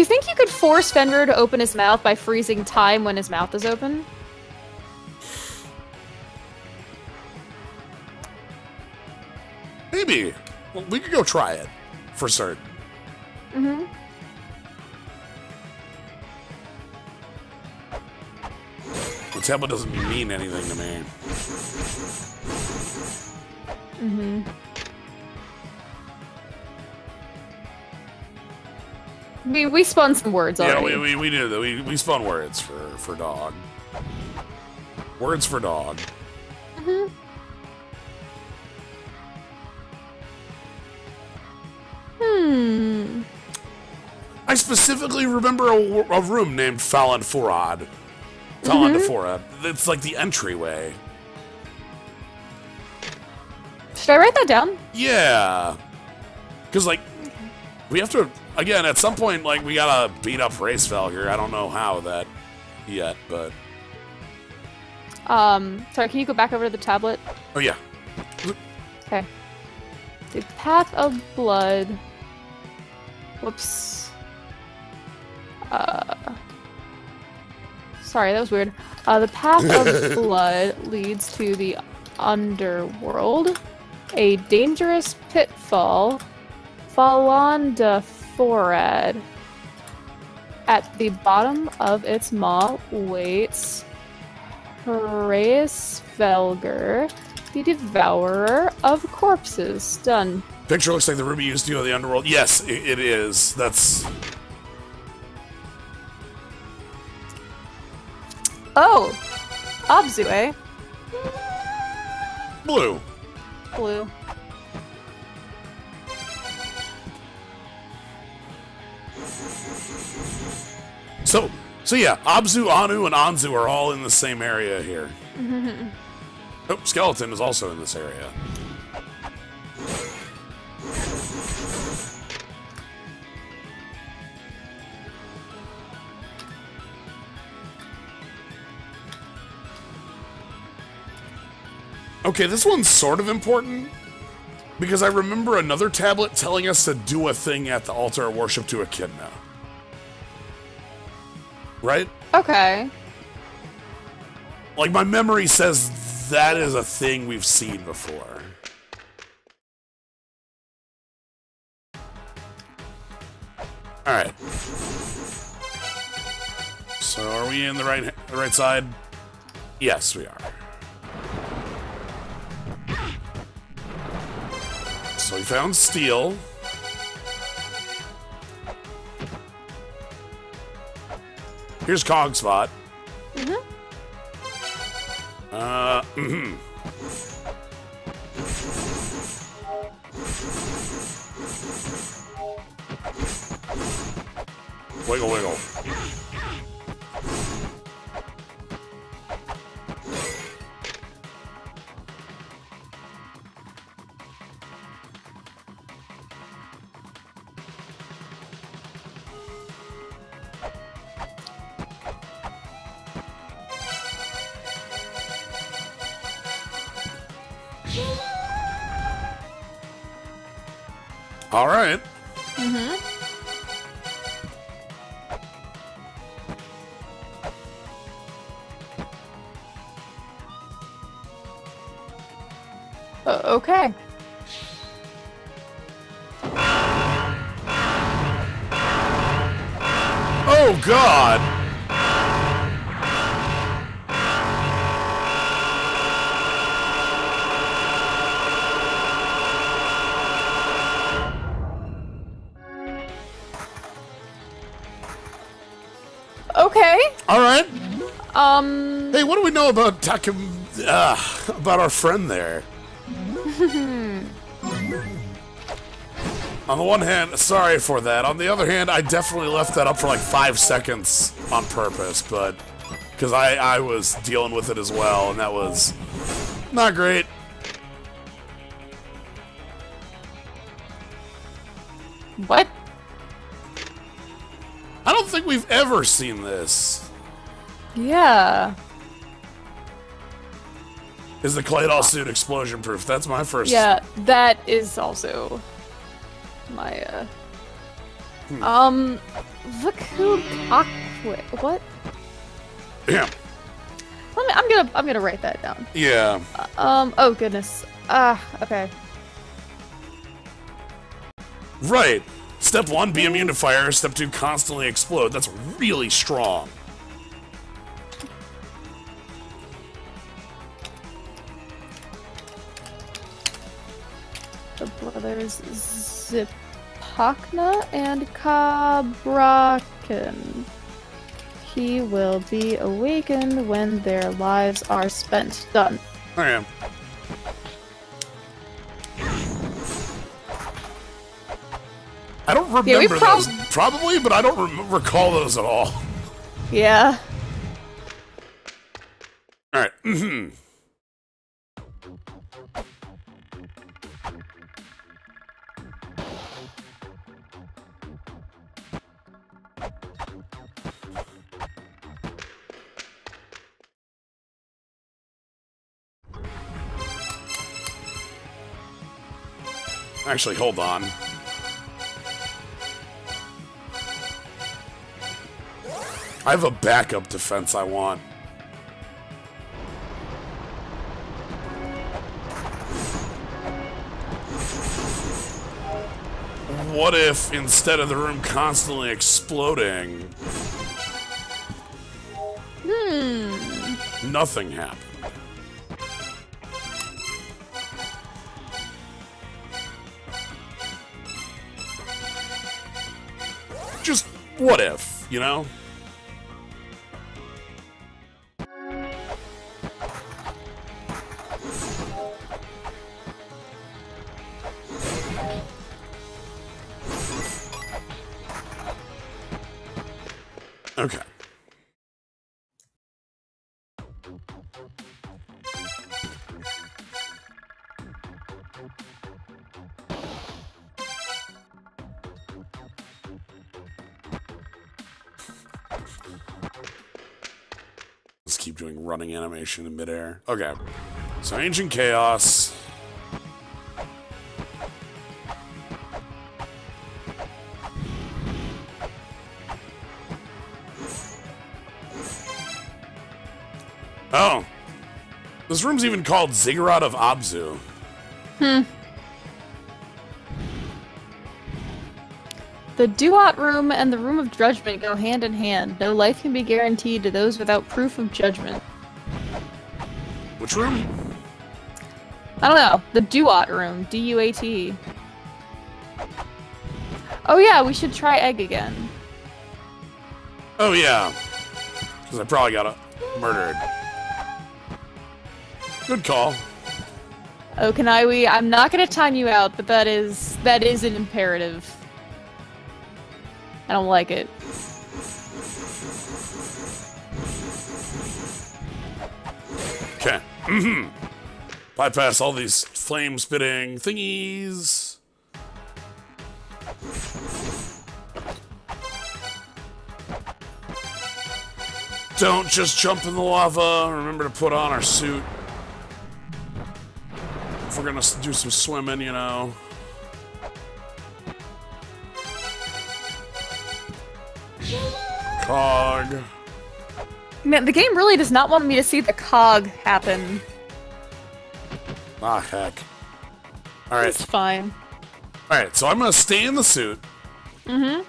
You think you could force Fenrir to open his mouth by freezing time when his mouth is open? Maybe. Well, we could go try it for certain. Mm-hmm. The temple doesn't mean anything to me. Mm-hmm. We we spun some words Yeah, already. we, we, we did. We, we spun words for, for dog. Words for dog. Mhm. Hmm. I specifically remember a room named Fallon Forad. Fallon Mhm. Forad. It's like the entryway. Should I write that down? Yeah. Because, like, we have to, again, at some point, like, we gotta beat up Race here. I don't know how that yet, but. Um. Sorry. Can you go back over to the tablet? Oh, yeah. Okay. The path of blood. Whoops. Uh. Sorry, that was weird. Uh, the path of blood leads to the underworld. A dangerous pitfall. Falanda Forad. At the bottom of its maw waits Reyes Velger, The Devourer of Corpses. Done. Picture looks like the Ruby used to of the underworld. Yes, it, it is. That's Oh! Abzu, eh? blue. Blue. So, so yeah, Abzu, Anu, and Anzu are all in the same area here. oh, Skeleton is also in this area. Okay, this one's sort of important because I remember another tablet telling us to do a thing at the altar of worship to Echidna. Right? Okay. Like, my memory says that is a thing we've seen before. Alright. So, are we in the right, the right side? Yes, we are. So we found steel. Here's Cogspot. Mhm. Uh, mhm. Wiggle, wiggle. Okay. Oh God. Okay. All right. Um. Hey, what do we know about Takum? Uh, about our friend there? On the one hand, sorry for that. On the other hand, I definitely left that up for like five seconds on purpose, but because I I was dealing with it as well, and that was not great. What? I don't think we've ever seen this. Yeah. Is the Claydol suit explosion proof? That's my first. Yeah, that is also Hmm. um Vaku Aqua what? Yeah. Let me I'm gonna I'm gonna write that down. Yeah. Um oh goodness. Ah, okay. Right. Step one, be immune to fire. Step two, constantly explode. That's really strong. The brothers Zipacna and Cabrakan. He will be awakened when their lives are spent. Done. I am. I don't Yeah, remember prob- those. Probably, but I don't recall those at all. Yeah. All right. Actually, hold on. I have a backup defense I want. What if instead of the room constantly exploding, Hmm. nothing happened? What if, you know? Running animation in midair. Okay. So Ancient Chaos. Oh. This room's even called Ziggurat of Abzu. Hmm. The Duat Room and the Room of Judgment go hand in hand. No life can be guaranteed to those without proof of judgment. Which room? I don't know. The Duat Room. D U A T. Oh yeah, we should try egg again. Oh, yeah. Because I probably got uh, murdered. Good call. Oh, Kanaiwi, I'm not gonna time you out, but that is that is an imperative. I don't like it. Mm-hmm. Bypass all these flame spitting thingies. Don't just jump in the lava. Remember to put on our suit. If we're gonna do some swimming, you know. Cog. Man, the game really does not want me to see the cog happen. Ah, heck. All right. It's fine. All right, so I'm gonna stay in the suit. Mm-hmm.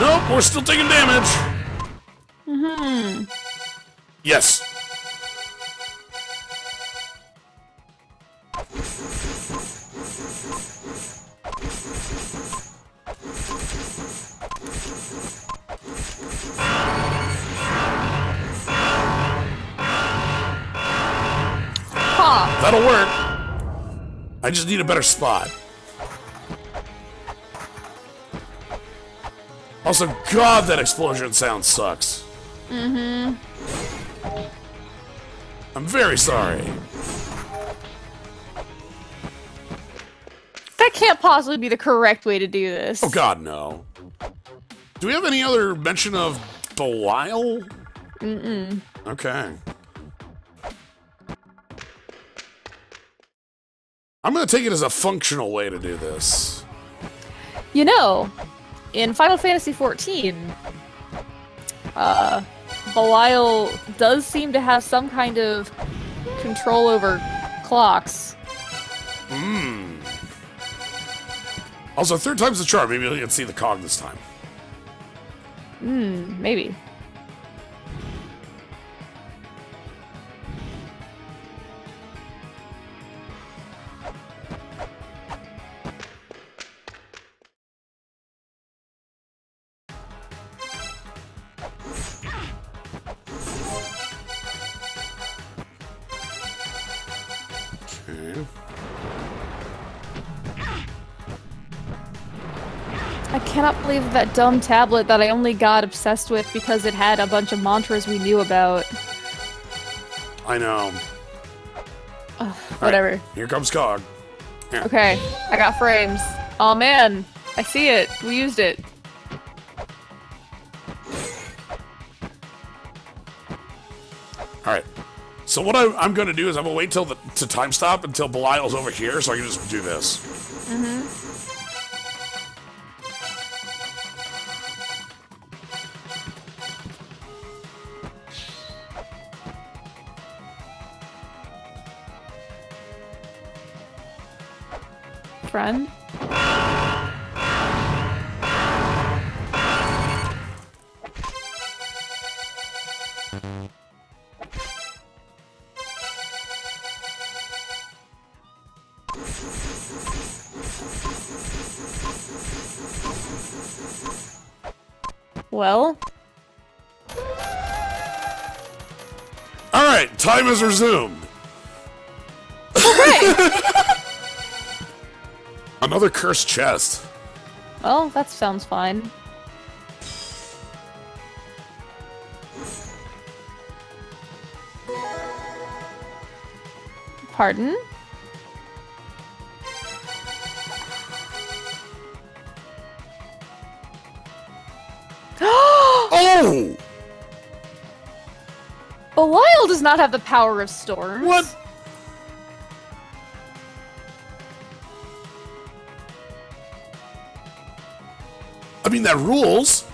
Nope, we're still taking damage. Mm-hmm. Yes. I just need a better spot. Also, God, that explosion sound sucks. Mm-hmm. I'm very sorry. That can't possibly be the correct way to do this. Oh God, no. Do we have any other mention of Belial? Mm-mm. Okay. I'm gonna take it as a functional way to do this. You know, in Final Fantasy XIV, uh, Belial does seem to have some kind of control over clocks. Hmm. Also, third time's the charm. Maybe we can see the cog this time. Hmm, maybe. That dumb tablet that I only got obsessed with because it had a bunch of mantras we knew about. I know. Ugh, whatever. Here comes cog. Here. Okay, I got frames. Oh man, I see it. We used it. All right. So what I, I'm going to do is I'm going to wait till the to time stop until Belial's over here, so I can just do this. Mm-hmm. friend. Well? Alright, time is resumed. Another cursed chest. well, that sounds fine. Pardon? Oh! Belial does not have the power of storms. What? Mean, that rules.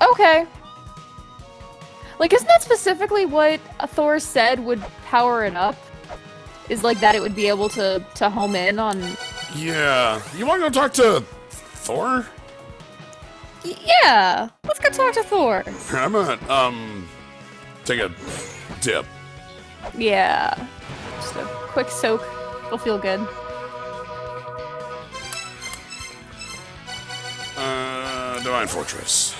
Okay. Like, isn't that specifically what Thor said would power it up? Is like that it would be able to to home in on. Yeah. You want to go talk to Thor? Yeah, let's go talk to Thor. I'm gonna, um, take a dip. Yeah, just a quick soak. It'll feel good. Divine Fortress.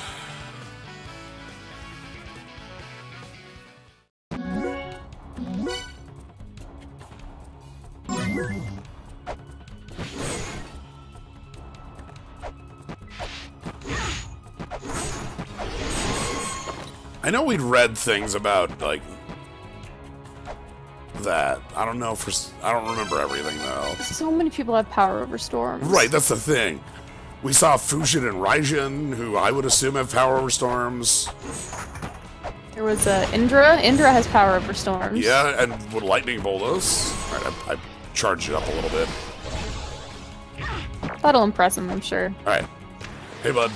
I know we'd read things about like that. I don't know for I don't remember everything though. So many people have power over storms. Right, that's the thing. We saw Fujin and Raijin, who I would assume have power over storms. There was uh, Indra. Indra has power over storms. Yeah, and would lightning bolt us? Alright, I, I charged it up a little bit. That'll impress him, I'm sure. Alright. Hey, bud.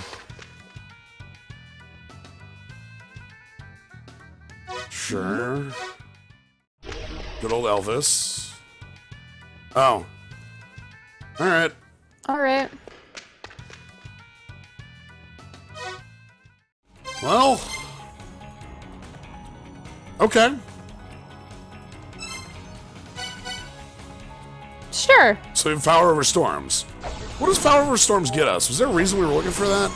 Sure. Good old Elvis. Oh. Alright. All right. Well. Okay. Sure. So we have power over storms. What does power over storms get us? Was there a reason we were looking for that?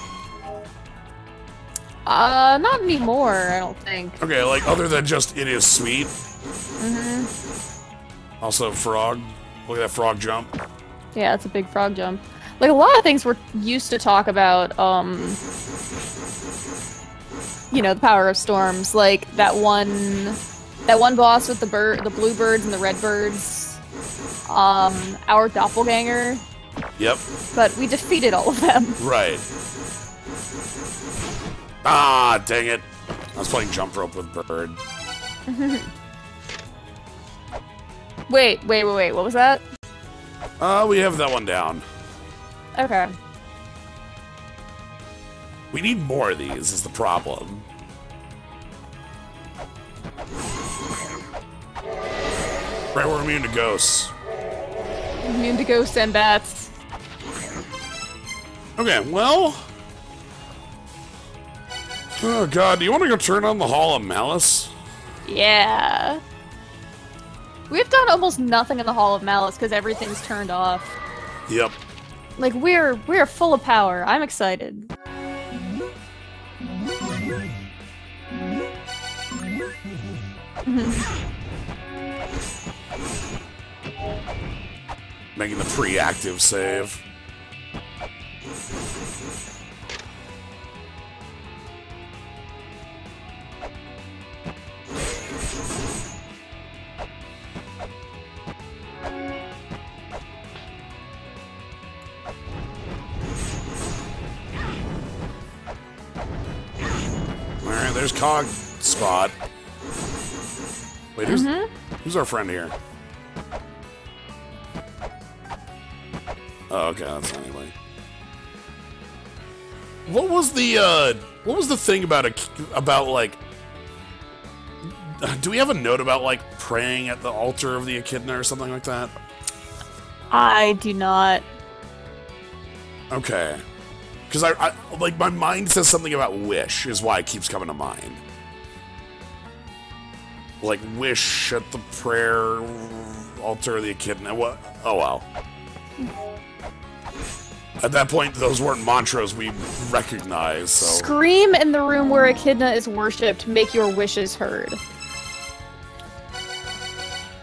Uh, not anymore. I don't think. Okay, like other than just it is sweet. Mm-hmm. Also, frog. Look at that frog jump. Yeah, it's a big frog jump. Like a lot of things we're used to talk about. Um, you know, the power of storms. Like that one, that one boss with the bird, the blue birds and the red birds. Um, our doppelganger. Yep. But we defeated all of them. Right. Ah, dang it. I was playing jump rope with Bird. Wait, wait, wait, wait. What was that? Uh, we have that one down. Okay. We need more of these, is the problem. Right, we're immune to ghosts. Immune to ghosts and bats. Okay, well. Oh god, do you want to go turn on the Hall of Malice? Yeah. We've done almost nothing in the Hall of Malice because everything's turned off. Yep. Like we're we're full of power. I'm excited. Making the pre-active save. Alright, there's Cog spot. Wait, who's, who's our friend here? Oh, okay, that's not anybody. What was the uh what was the thing about a about like do we have a note about like praying at the altar of the echidna or something like that? I do not. Okay. Cuz I, I like my mind says something about wish is why it keeps coming to mind. Like wish at the prayer altar of the echidna. What? Oh well. At that point, those weren't mantras we recognized, so... Scream in the room where Echidna is worshipped. Make your wishes heard.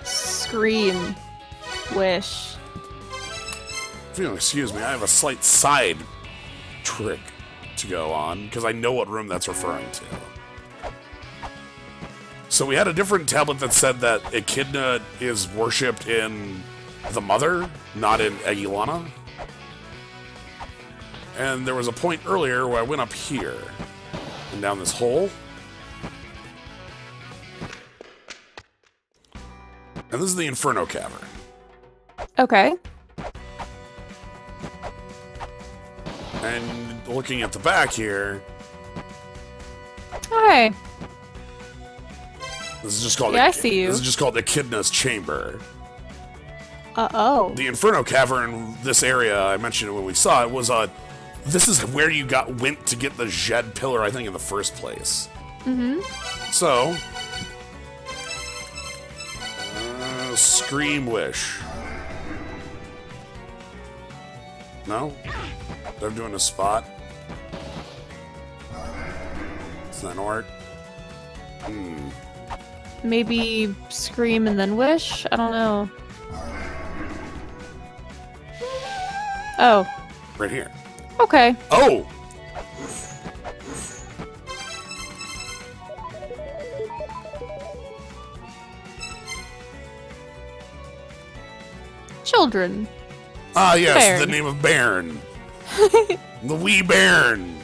Scream. Wish. If you'll excuse me, I have a slight side trick to go on, because I know what room that's referring to. So we had a different tablet that said that Echidna is worshipped in the Mother, not in Eg-Lana. And there was a point earlier where I went up here and down this hole. And this is the Inferno Cavern. Okay. And looking at the back here, Hi. This is just called Yeah, I see you. This is just called Echidna's Chamber. Uh oh. the Inferno Cavern, this area I mentioned it when we saw it was uh this is where you got went to get the Djed pillar, I think, in the first place. Mm-hmm. So, uh, Scream Wish. No, they're doing a spot. Is that art? Maybe scream and then wish? I don't know. Oh. Right here. Okay. Oh, Children. ah, yes, Bairn. the name of Bairn. the wee Bairn.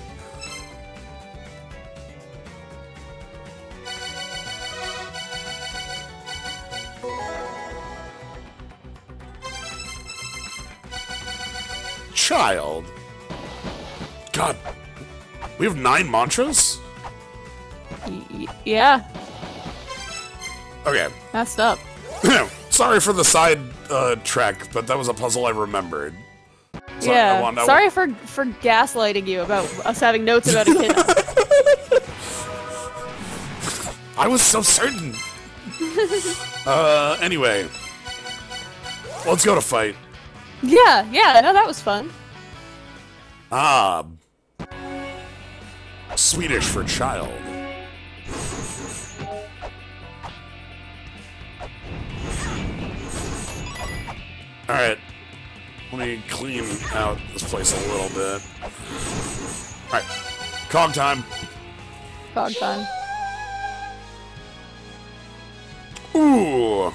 Child. God. We have nine mantras? Y- yeah. Okay. Messed up. Sorry for the side uh, track, but that was a puzzle I remembered. So I yeah. I Sorry for for gaslighting you about us having notes about a kid. I was so certain. uh, anyway, let's go to fight. yeah. Yeah. No, that was fun. Ah, Swedish for child. All right, let me clean out this place a little bit. All right, cog time. Fog time. Ooh.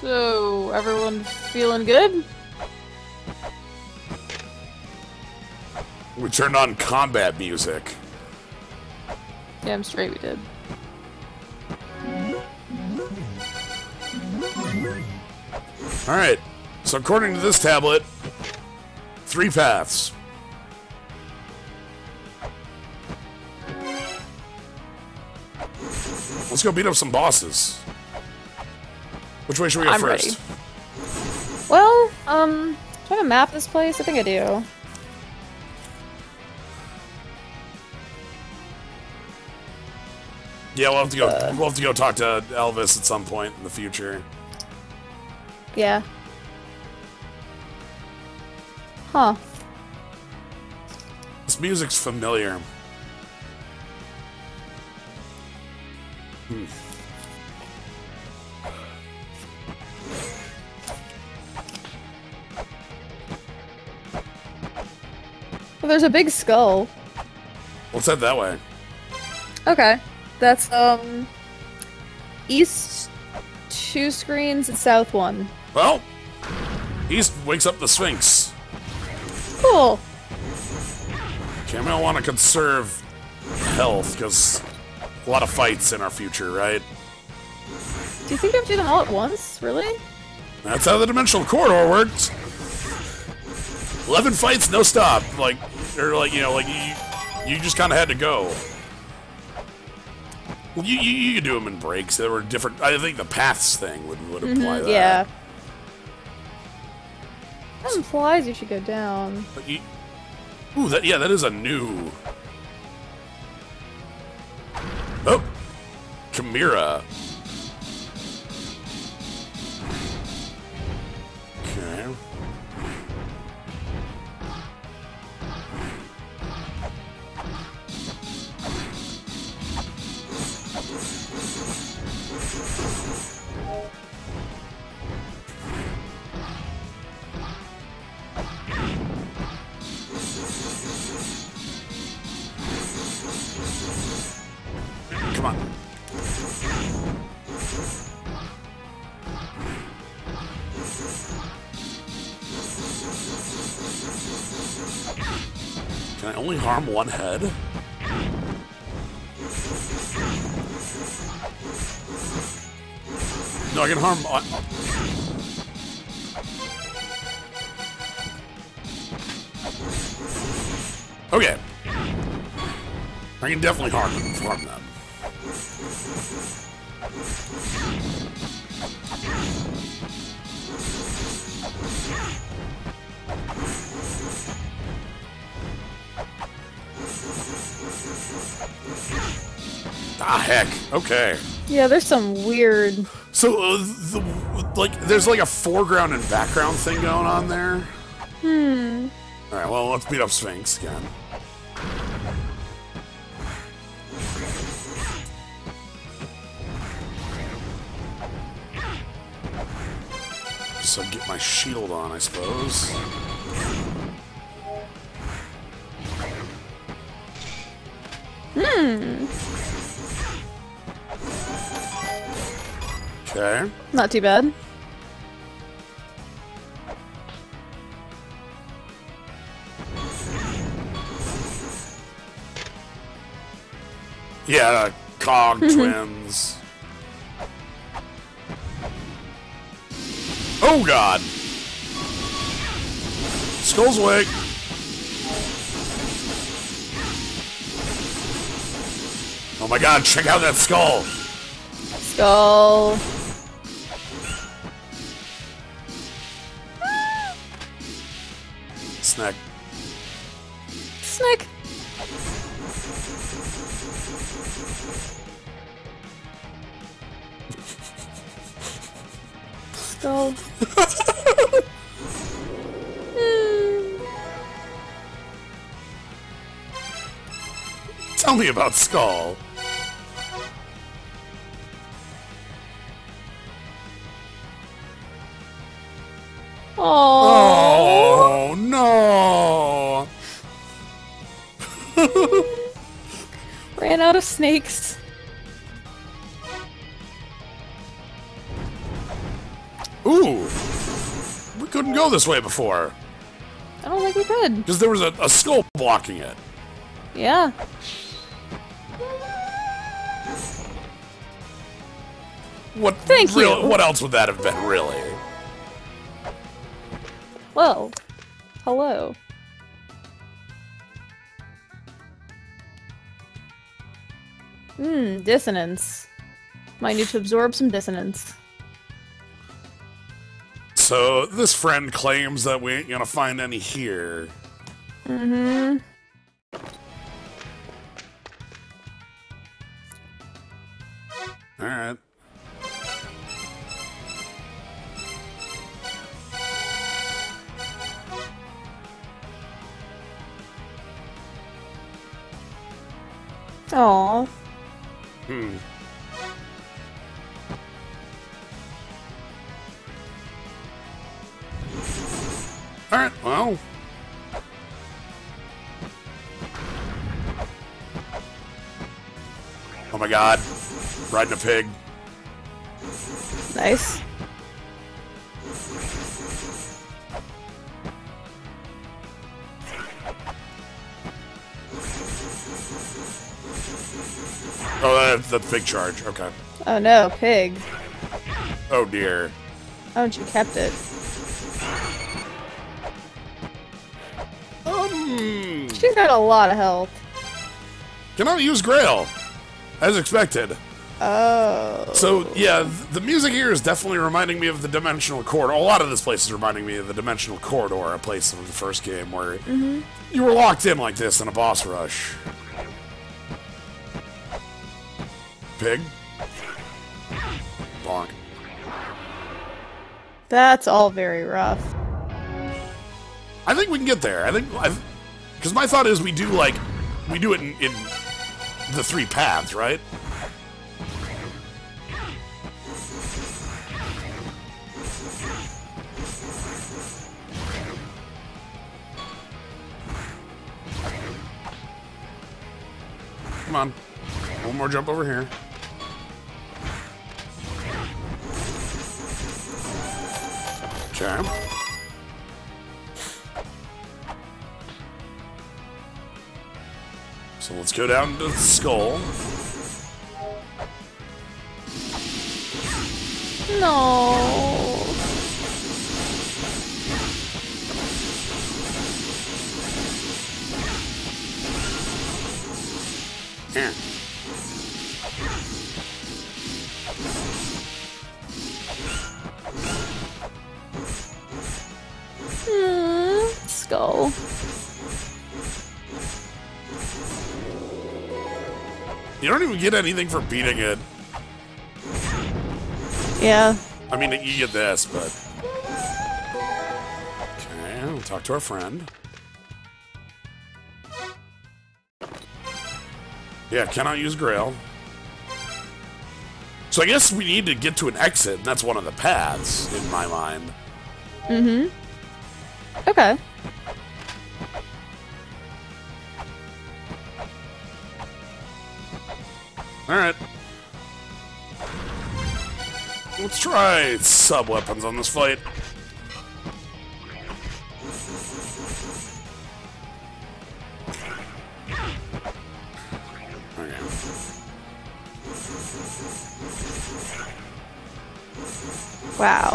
So everyone feeling good? We turned on combat music. Damn straight we did. All right. So according to this tablet, three paths. Let's go beat up some bosses. Which way should we go I'm first? ready. Well, um, do I have a map this place? I think I do. Yeah, we'll have to go. Uh. we'll have to go talk to Elvis at some point in the future. Yeah. Huh. This music's familiar. Hmm. Well, there's a big skull. Let's head that way. Okay. That's, um, east two screens and south one. Well, East wakes up the Sphinx. Cool. Okay, I'm want to conserve health because a lot of fights in our future, right? Do you think you have to do them all at once? Really? That's how the dimensional corridor works. Eleven fights, no stop. Like, or like you know, like you, you just kind of had to go. Well, you, you you could do them in breaks. There were different. I think the paths thing would would apply. Mm-hmm, Yeah. That implies you should go down. But you, ooh, that yeah, that is a new. Oh, Chimera. I only harm one head? No, I can harm... Uh, okay. I can definitely harm them, harm them. Ah, heck. Okay. Yeah, there's some weird. So, uh, the, like, there's like a foreground and background thing going on there. Hmm. All right. Well, let's beat up Sphinx again. So get my shield on, I suppose. Hmm. Okay. Not too bad. Yeah, uh, Cog twins. Oh god! Skull's awake. Oh my god, check out that skull! Skull. Snack. Snick. Skull. Tell me about Skull. Snakes. Ooh! We couldn't go this way before. I don't think we could. Because there was a, a skull blocking it. Yeah. What Thank real- you. What else would that have been, really? Well, hello. Hmm, dissonance. Might need to absorb some dissonance. So this friend claims that we ain't gonna find any here. Mm-hmm. God. Riding a pig. Nice. Oh, that, that's big charge. Okay. Oh no, pig. Oh dear. Haven't you kept it? Um, She's got a lot of health. cannot use Grail, as expected. Oh. So yeah, th- the music here is definitely reminding me of the Dimensional Corridor. A lot of this place is reminding me of the Dimensional Corridor, a place from the first game where mm-hmm. you were locked in like this in a boss rush. Pig. Bonk. That's all very rough. I think we can get there. I think because my thought is we do like we do it in, in the three paths, right? Come on, one more jump over here. Okay. Let's go down to the skull. No. Here. Don't get anything for beating it. Yeah. I mean, you get this, but. Okay, we'll talk to our friend. Yeah, cannot use Grail. So I guess we need to get to an exit, and that's one of the paths, in my mind. Mm-hmm. Okay. Alright. Let's try sub weapons on this fight. Okay. Wow.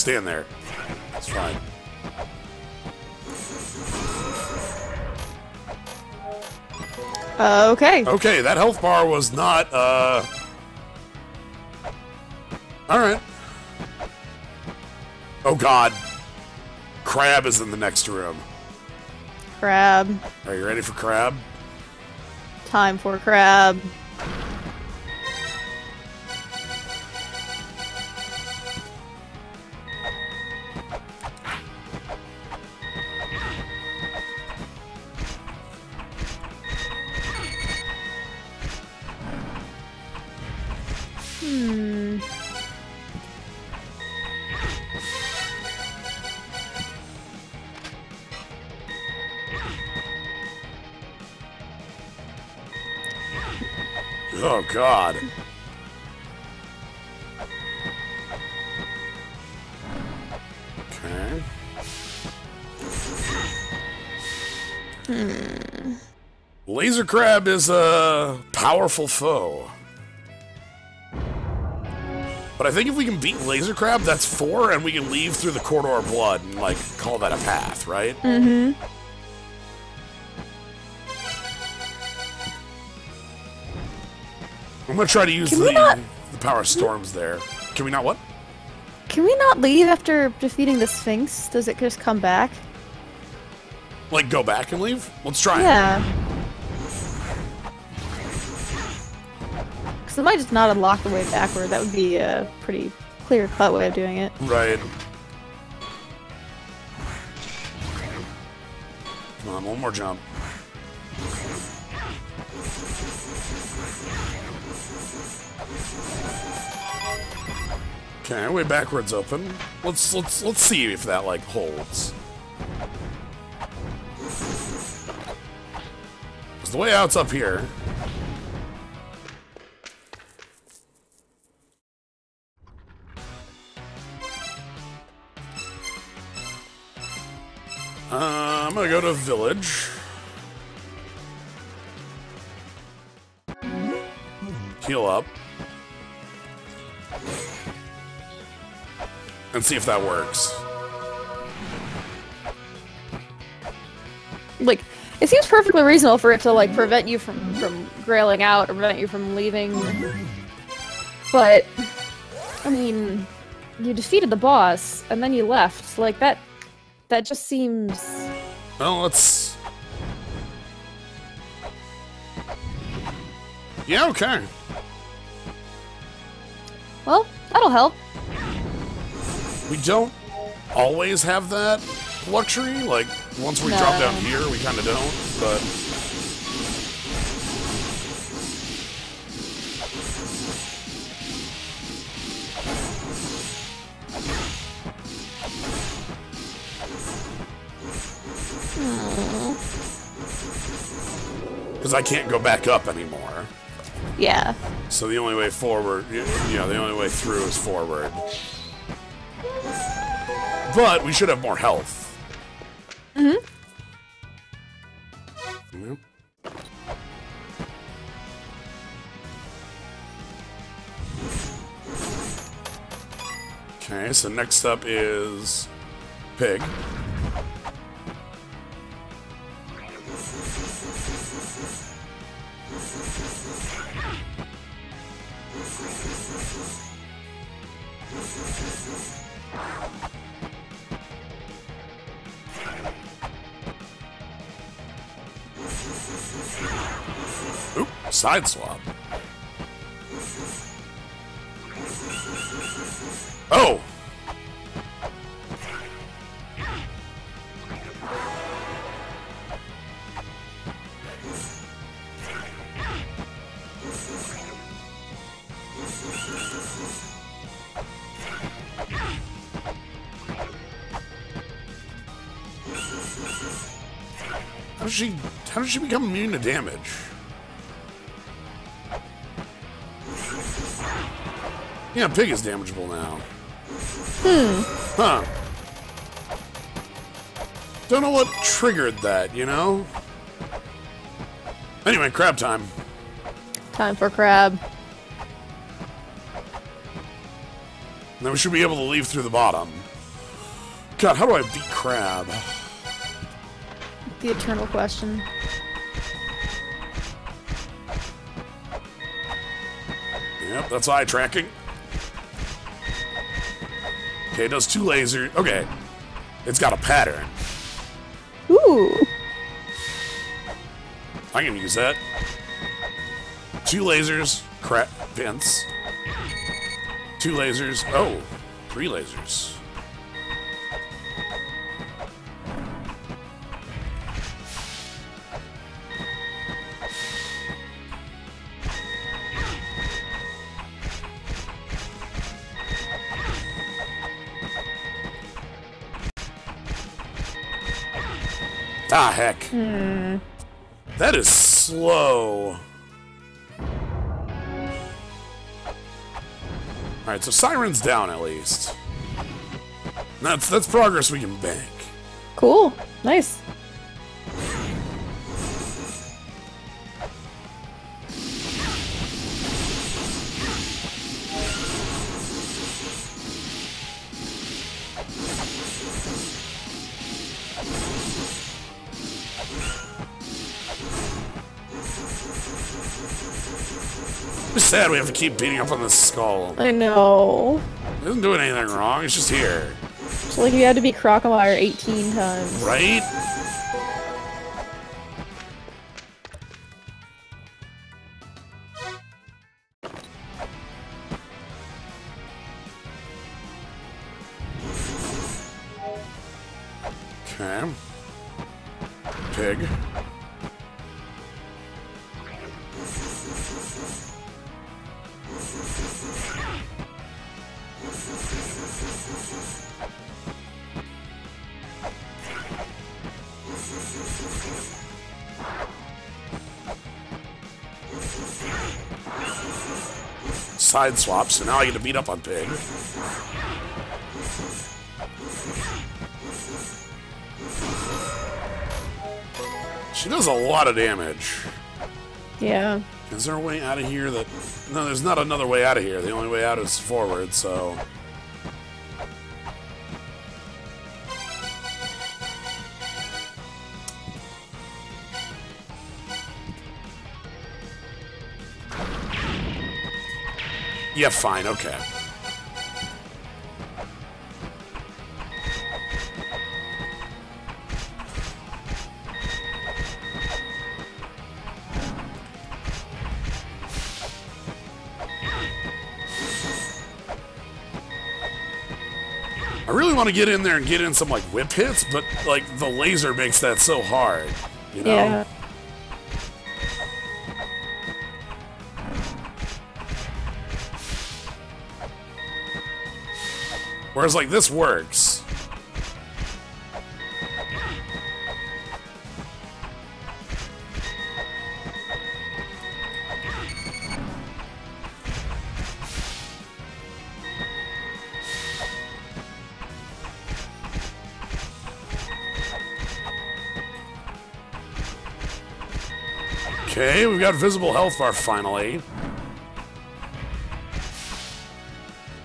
Stand there. It's fine. Uh, okay. Okay, that health bar was not, uh... Alright. Oh god. Crab is in the next room. Crab. Are you ready for crab? Time for crab. Crab is a powerful foe. But I think if we can beat Laser Crab, that's four, and we can leave through the corridor of blood and, like, call that a path, right? Mm-hmm. I'm gonna try to use the, not- the power storms there. Can we not what? Can we not leave after defeating the Sphinx? Does it just come back? Like, go back and leave? Let's try it. It might just not unlock the way backward. That would be a pretty clear-cut way of doing it. Right. Come on, one more jump. Okay, way backwards open. Let's let's let's see if that like holds. 'Cause the way out's up here. Go to village. Heal up. And see if that works. Like, it seems perfectly reasonable for it to like prevent you from from grailing out or prevent you from leaving. But, I mean, you defeated the boss and then you left. Like that, that just seems. Well, let's. Yeah, okay. Well, that'll help. We don't always have that luxury. Like, once we drop down here, we kind of don't, but. Because I can't go back up anymore. Yeah. So the only way forward, you know, the only way through is forward. But we should have more health. Mm-hmm. Okay, so next up is Pig. Oop, side swap. Oh! Does she how does she become immune to damage? Yeah, pig is damageable now. Hmm. Huh. Don't know what triggered that, you know? Anyway, crab time. Time for crab. Then we should be able to leave through the bottom. God, how do I beat crab? The eternal question. Yep, that's eye tracking. Okay, it does two lasers. Okay. It's got a pattern. Ooh. I can use that. Two lasers, crap, vents. Two lasers. Oh, three lasers. Ah, heck. That is slow. Alright, so Siren's down at least. That's that's progress we can bank. Cool. Nice. It's sad we have to keep beating up on this skull. I know. It isn't doing anything wrong, it's just here. It's like you had to be Crocomire 18 times. Right? Okay. Pig. Side swap, so now I get to beat up on Pig. She does a lot of damage. Yeah. Is there a way out of here that... No, there's not another way out of here. The only way out is forward, so... Yeah, fine, okay. To get in there and get in some like whip hits, but like the laser makes that so hard, you know? Yeah. Whereas like this works. Got visible health bar finally.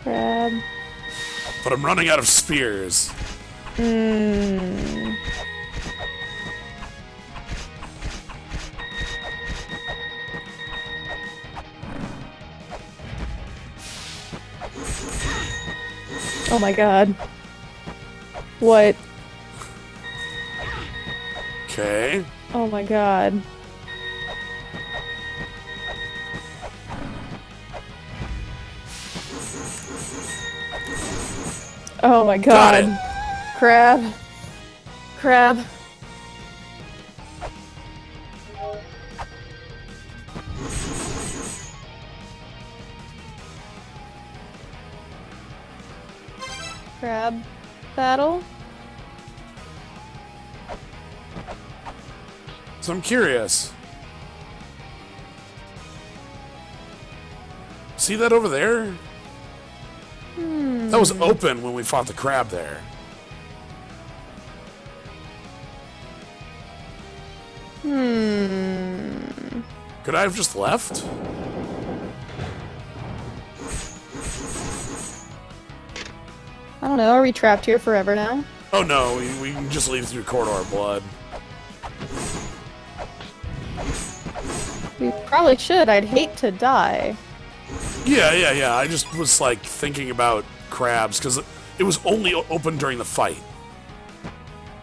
But I'm running out of spears. Hmm. Oh my god. What? Okay. Oh my god. Oh my god. Crab. Crab. Crab battle? So I'm curious. See that over there? That was open when we fought the crab there. Hmm. Could I have just left? I don't know. Are we trapped here forever now? Oh no, we, we can just leave through corridor blood. We probably should. I'd hate to die. Yeah, yeah, yeah. I just was like thinking about crabs because it was only open during the fight.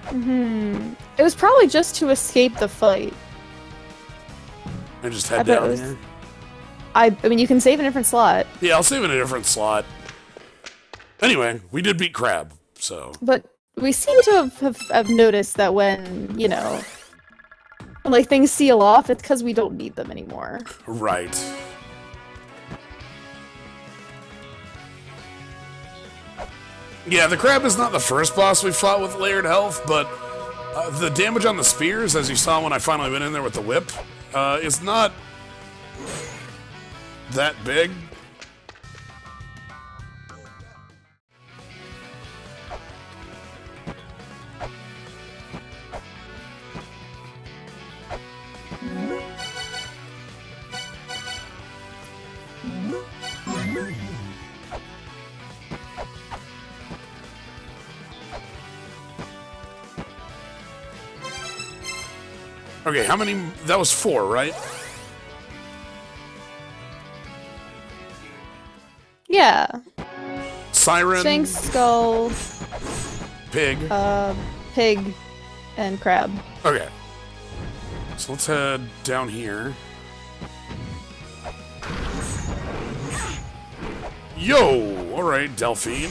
Mm-hmm. It was probably just to escape the fight. And just I head it down was- I, I mean, you can save a different slot, Yeah, I'll save in a different slot. Anyway, we did beat crab, so but we seem to have, have, have noticed that when, you know, when, like things seal off, it's because we don't need them anymore. right. Yeah, the crab is not the first boss we fought with layered health, but uh, the damage on the spears, as you saw when I finally went in there with the whip, uh, is not that big. Okay, how many? That was four, right? Yeah. Siren, Sphinx, skull, pig. uh, pig, and crab. Okay. So let's head down here. Yo! Alright, Delphine.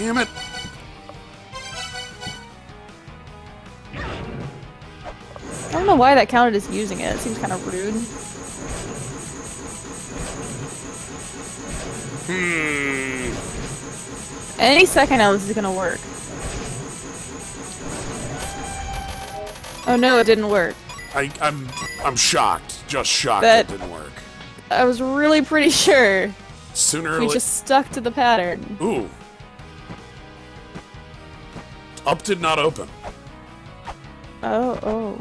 Damn it. I don't know why that counted as using it. It seems kind of rude. Hmm. Any second now, this is gonna work. Oh no, it didn't work. I, I'm I'm shocked. Just shocked That- it didn't work. I was really pretty sure Sooner or later, we just stuck to the pattern. Ooh. Up did not open. Oh, oh.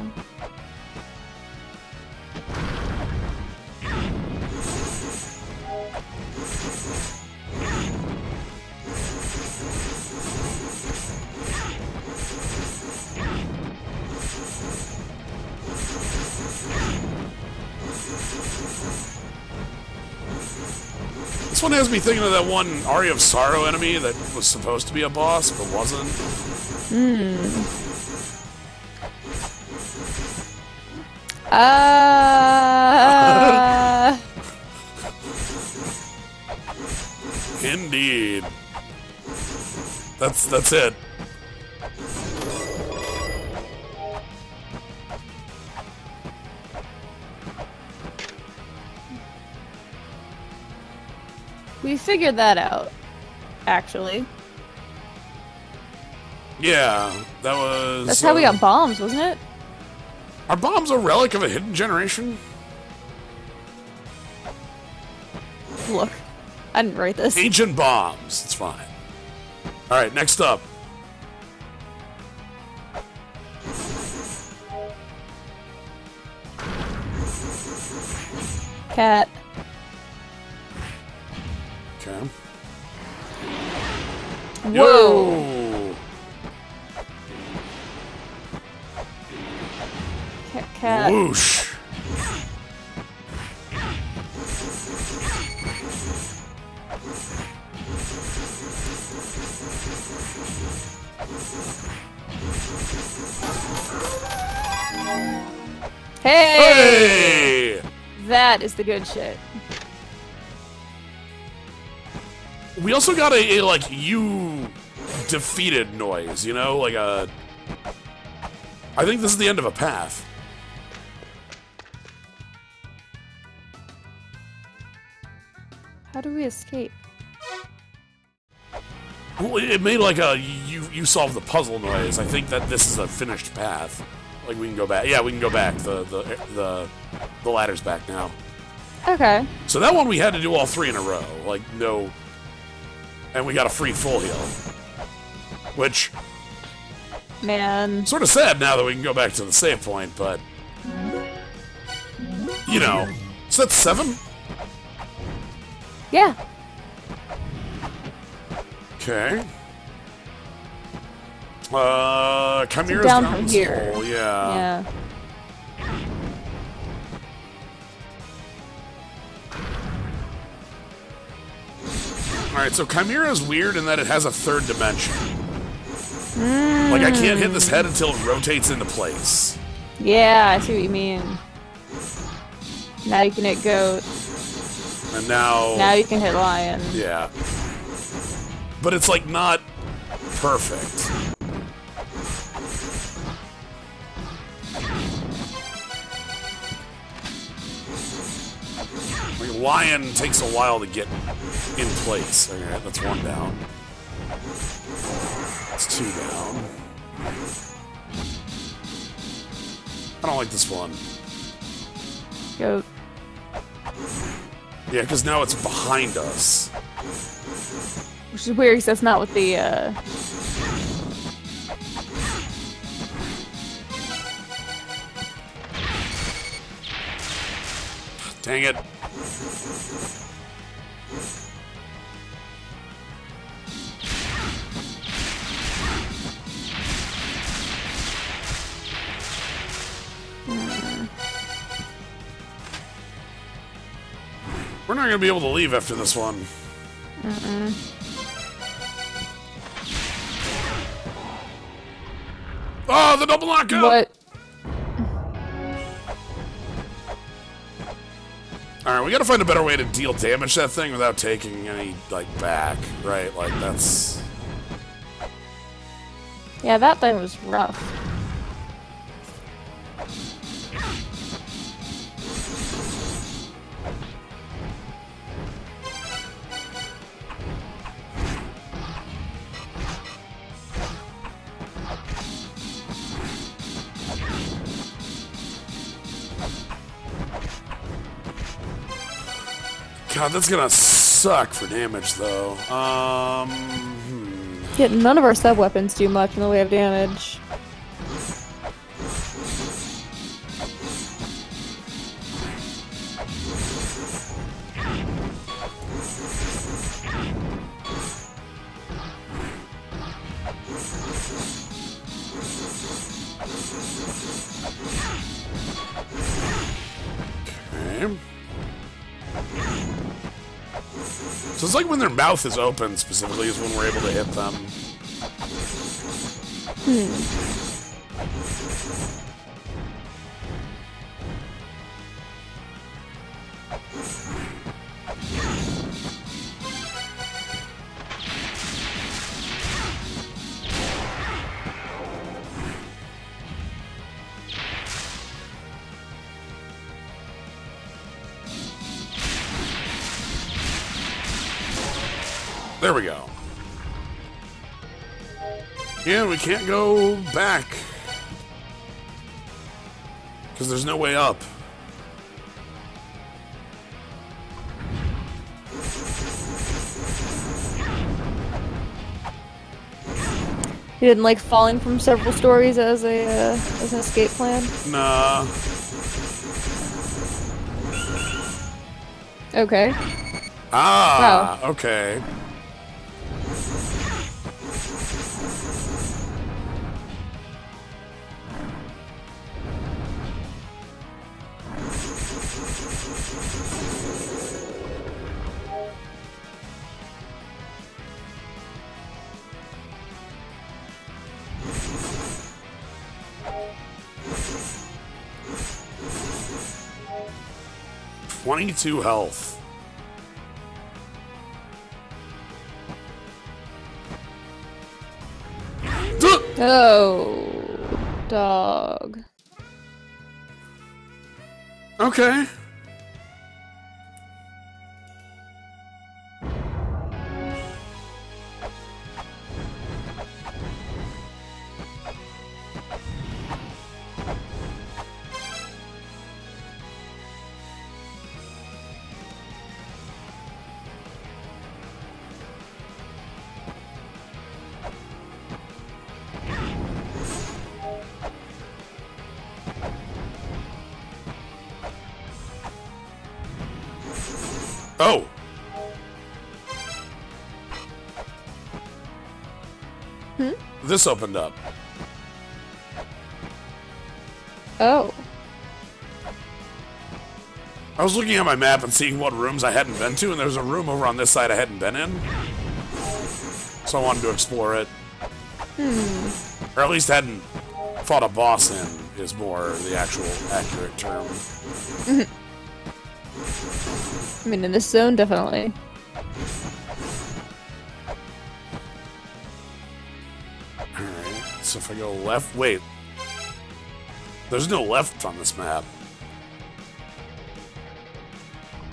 This one has me thinking of that one Aria of Sorrow enemy that was supposed to be a boss but wasn't. Uh, Indeed. That's that's it. we figured that out, actually. Yeah, that was. That's how uh, we got bombs, wasn't it? Are bombs a relic of a hidden generation? Look, I didn't write this. Ancient bombs. It's fine. All right, next up. Cat. Okay. Whoa! That is the good shit. We also got a, a like you defeated noise, you know, like a. I think this is the end of a path. How do we escape? Well, it made like a you you solved the puzzle noise. I think that this is a finished path. Like we can go back. Yeah, we can go back. The the the the ladder's back now. Okay. So that one we had to do all three in a row. Like no, and we got a free full heal, which Man. sort of sad now that we can go back to the save point. But you know, so that's seven. Yeah. Okay. Uh, Chimera's down from here. Downsole, Yeah. Yeah. All right, so Chimera is weird in that it has a third dimension. Like I can't hit this head until it rotates into place. Yeah, I see what you mean. Now you can hit goat. And now, Now you can hit lion. yeah. But it's like not perfect. Like lion takes a while to get in place. Okay, that's one down. That's two down. I don't like this one. Goat. Yeah, because now it's behind us. Which is weird because that's not what the, uh... Dang it. We're not gonna be able to leave after this one. Oh, the double knockout! What? Alright, we gotta find a better way to deal damage that thing without taking any, like, back, right? Like, that's... Yeah, that thing was rough. God, that's gonna suck for damage, though. Um... hmm. Yeah, none of our sub weapons do much in the way of damage. Mouth is open, specifically, is when we're able to hit them. Hmm. There we go. Yeah, we can't go back. Because there's no way up. You didn't like falling from several stories as a uh, as an escape plan. Nah. Okay. Ah, Wow. okay. Twenty-two health. Duh! Oh, dog. Okay. This opened up. Oh. I was looking at my map and seeing what rooms I hadn't been to, and there was a room over on this side I hadn't been in. So I wanted to explore it. Hmm. Or at least hadn't fought a boss in, is more the actual accurate term. I mean, in this zone, definitely. If I go left, wait. There's no left on this map.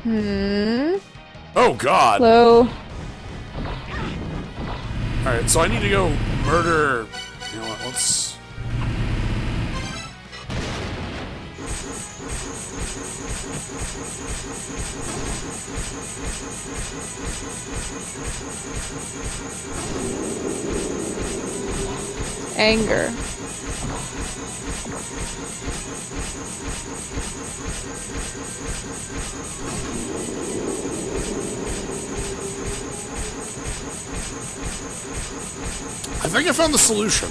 Hmm. Oh god! Hello. Alright, so I need to go murder. You know what? Let's. Anger. I think I found the solution.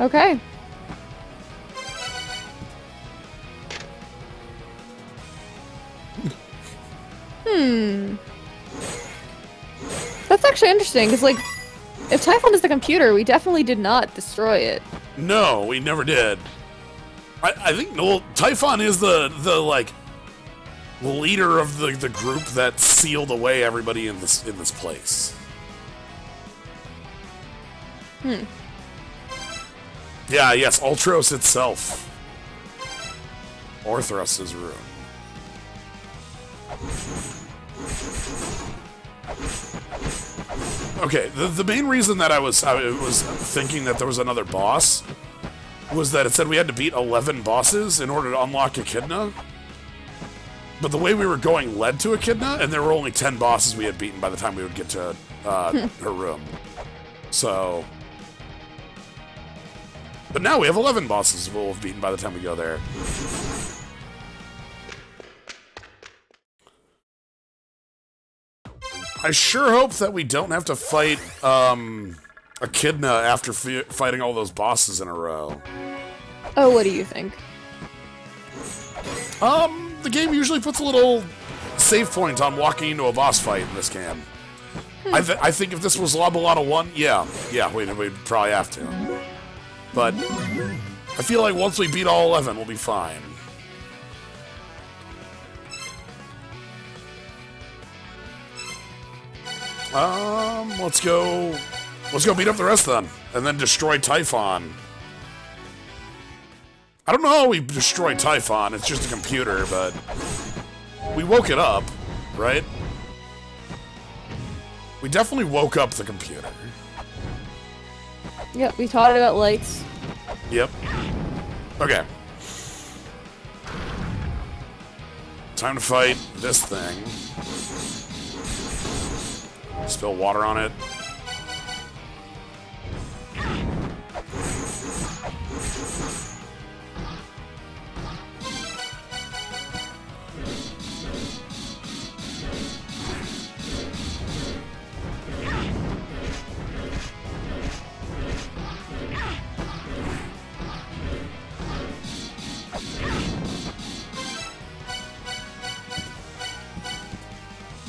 Okay. Actually interesting, because, like, if Typhon is the computer, we definitely did not destroy it. No, we never did. I, I think well, Typhon is the the like leader of the, the group that sealed away everybody in this in this place. Hmm. Yeah, yes, Ultros itself. Orthros's room. Okay, the, the main reason that I was I was thinking that there was another boss was that it said we had to beat 11 bosses in order to unlock Echidna. But the way we were going led to Echidna, and there were only 10 bosses we had beaten by the time we would get to uh, her room. So... But now we have 11 bosses we'll have beaten by the time we go there. I sure hope that we don't have to fight um, Echidna after fi fighting all those bosses in a row. Oh, what do you think? Um, the game usually puts a little save point on walking into a boss fight in this game. I, th I think if this was La Mulana 1, yeah, yeah, we'd, we'd probably have to. But I feel like once we beat all 11, we'll be fine. Um, let's go. Let's go beat up the rest then, and then destroy Typhon. I don't know how we destroy Typhon. It's just a computer, but we woke it up, right? We definitely woke up the computer. Yep, we taught it about lights. Yep. Okay. Time to fight this thing. Spill water on it.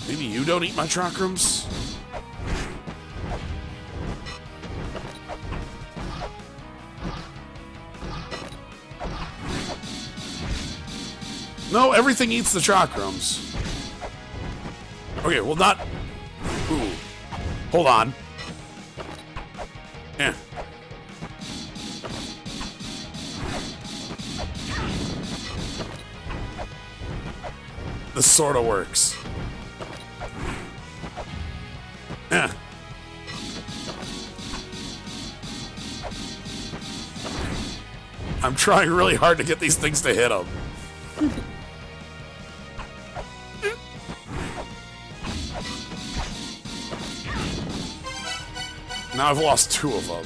Maybe you don't eat my chakrams? Everything eats the chakrams. Okay, well not... Ooh. Hold on. Eh. This sort of works. Eh. I'm trying really hard to get these things to hit them. Now I've lost two of them.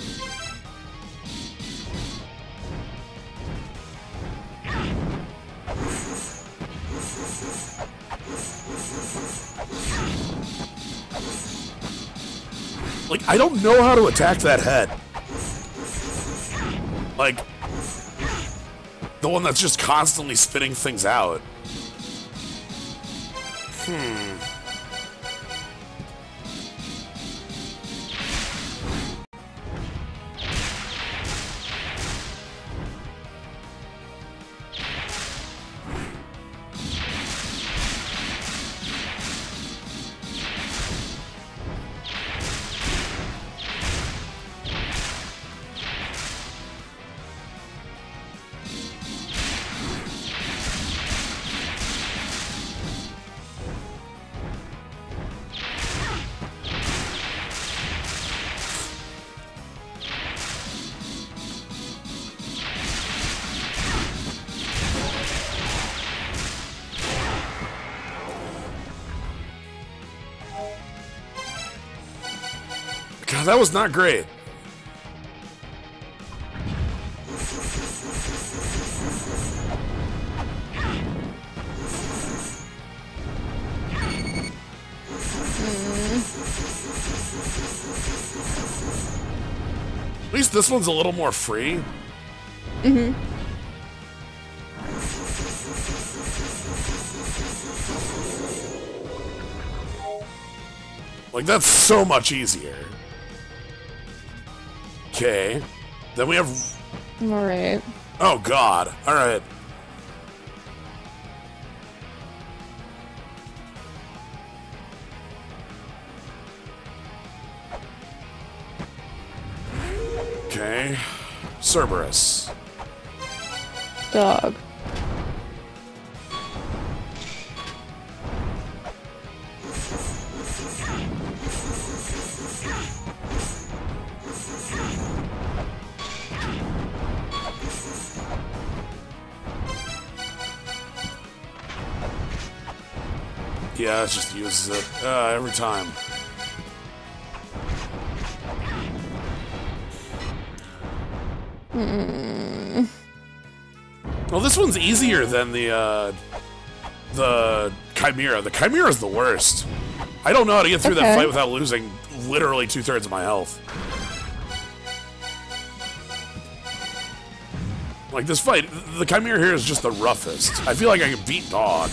Like, I don't know how to attack that head. Like, the one that's just constantly spitting things out. Was not great. At least this one's a little more free. Mm-hmm. Like, that's so much easier. Okay. Then we have... All right. Oh, God. All right. Okay. Cerberus. Dog. It just uses it uh, every time. Well, this one's easier than the uh, the Chimera. The Chimera is the worst. I don't know how to get through that fight without losing literally two thirds of my health. Like this fight, the Chimera here is just the roughest. I feel like I can beat Dog.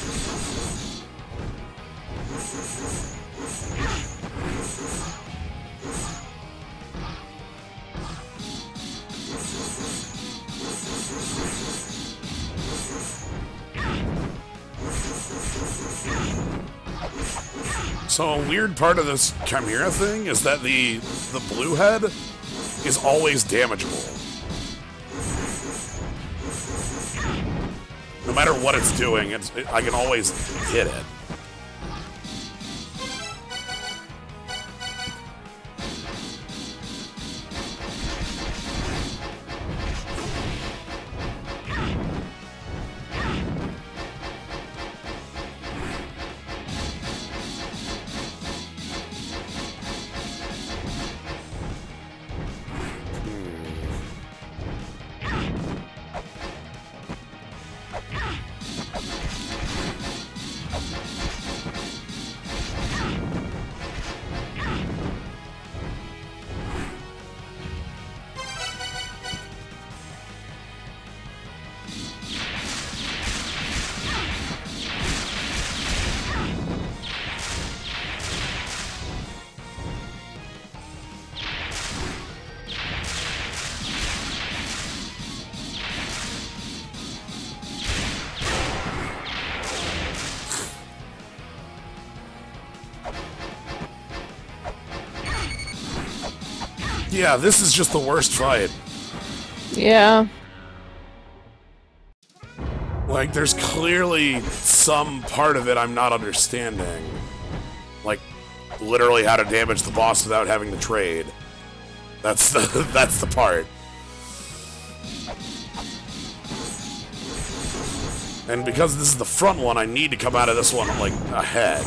So a weird part of this Chimera thing is that the the blue head is always damageable. No matter what it's doing, it's, it, I can always hit it. Yeah, this is just the worst fight. Yeah. Like, there's clearly some part of it I'm not understanding. Like, literally how to damage the boss without having to trade. That's the, that's the part. And because this is the front one, I need to come out of this one, like, ahead.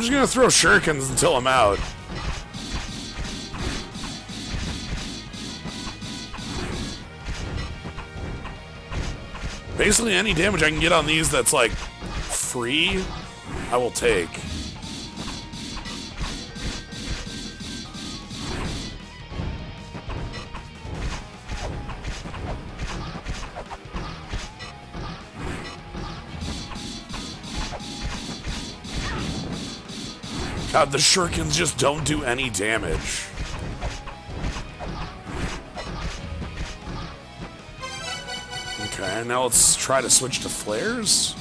Just gonna throw shurikens until I'm out. Basically, any damage I can get on these that's, like, free, I will take. God, the shurikens just don't do any damage. Okay, now let's try to switch to flares.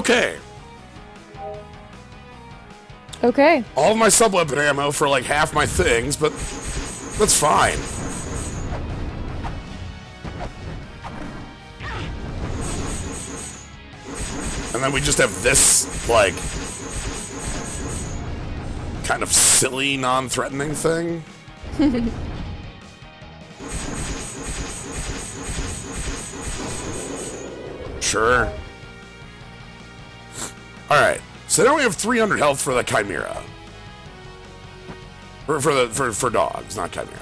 Okay. Okay. All of my sub-weapon ammo for like half my things, but that's fine. And then we just have this, like, kind of silly, non-threatening thing. sure. Alright, so now we have 300 health for the Chimera. For, for the for, for dogs, not Chimera.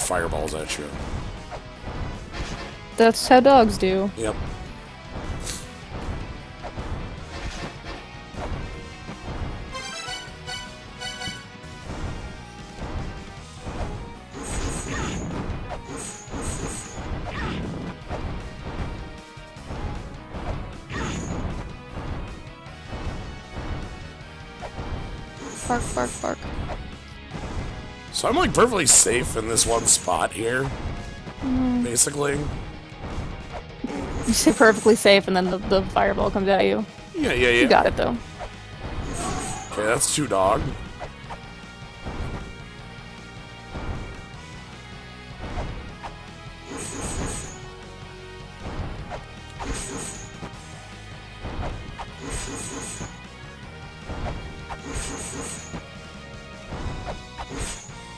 Fireballs at you. That's how dogs do. Yep. So I'm like perfectly safe in this one spot here. Basically. You stay perfectly safe, and then the, the fireball comes at you. Yeah, yeah, yeah. You got it though. Okay, that's two dog.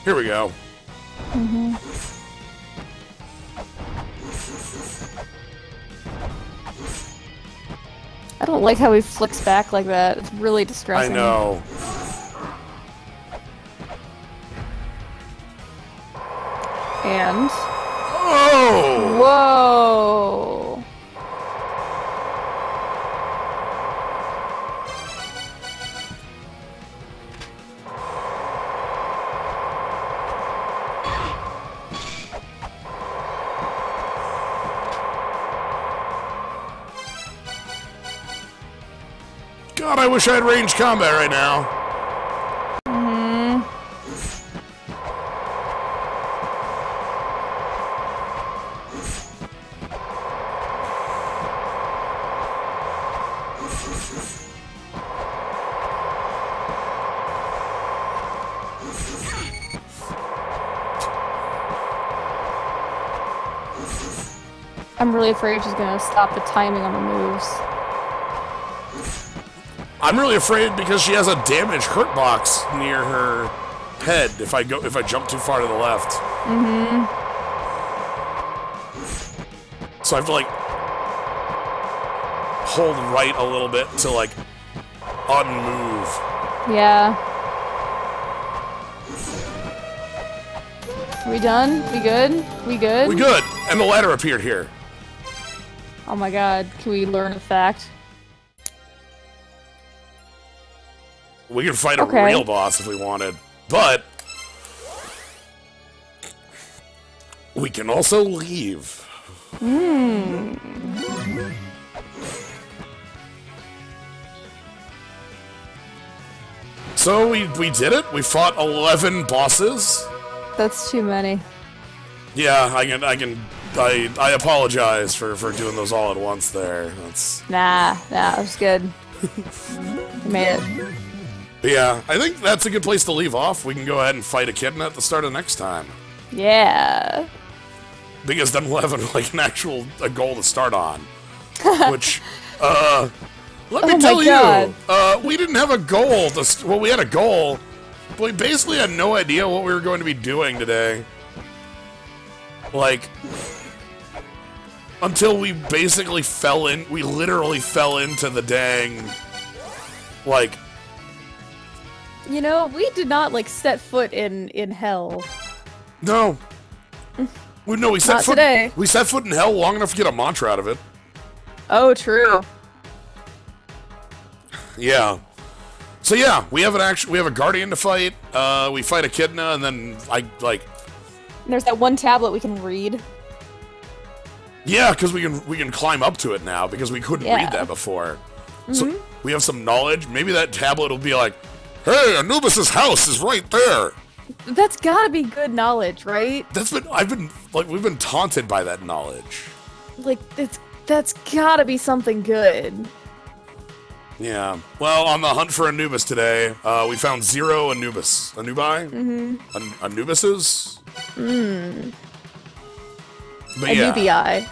Here we go. I don't like how he flicks back like that. It's really distressing. I know. Wish I had range combat right now. I'm really afraid she's gonna stop the timing on the moves. I'm really afraid because she has a damaged hurt box near her head if I go if I jump too far to the left. Mm-hmm. So I have to like hold right a little bit to like unmove. Yeah. We done? We good? We good? We good. And the ladder appeared here. Oh my god, can we learn a fact? We could fight a Okay. real boss if we wanted. But we can also leave. Hmm. So we we did it. We fought 11 bosses. That's too many. Yeah, I can I can I I apologize for for doing those all at once there. That's Nah, nah, it was good. We made it. But yeah, I think that's a good place to leave off. We can go ahead and fight Echidna at the start of next time. Yeah. because then we'll have like an actual a goal to start on. Which, uh, let me Oh tell you, uh, we didn't have a goal. To st- well, we had a goal, but we basically had no idea what we were going to be doing today. Like, until we basically fell in, we literally fell into the dang, like, You know, we did not like set foot in in hell. no. We, no, we set Not foot. today. We set foot in hell long enough to get a mantra out of it. Oh, true. Yeah. So yeah, we have an action. We have a guardian to fight. Uh, we fight Echidna, and then I like There's that one tablet we can read. yeah, because we can we can climb up to it now because we couldn't Yeah. read that before. So we have some knowledge. Maybe that tablet will be like, "Hey, Anubis's house is right there." That's gotta be good knowledge, right? That's been I've been like we've been taunted by that knowledge. Like, it's that's gotta be something good. Yeah. Well, on the hunt for Anubis today, uh, we found zero Anubis. Anubi? Mm-hmm. An- Anubises? Mm. But A yeah.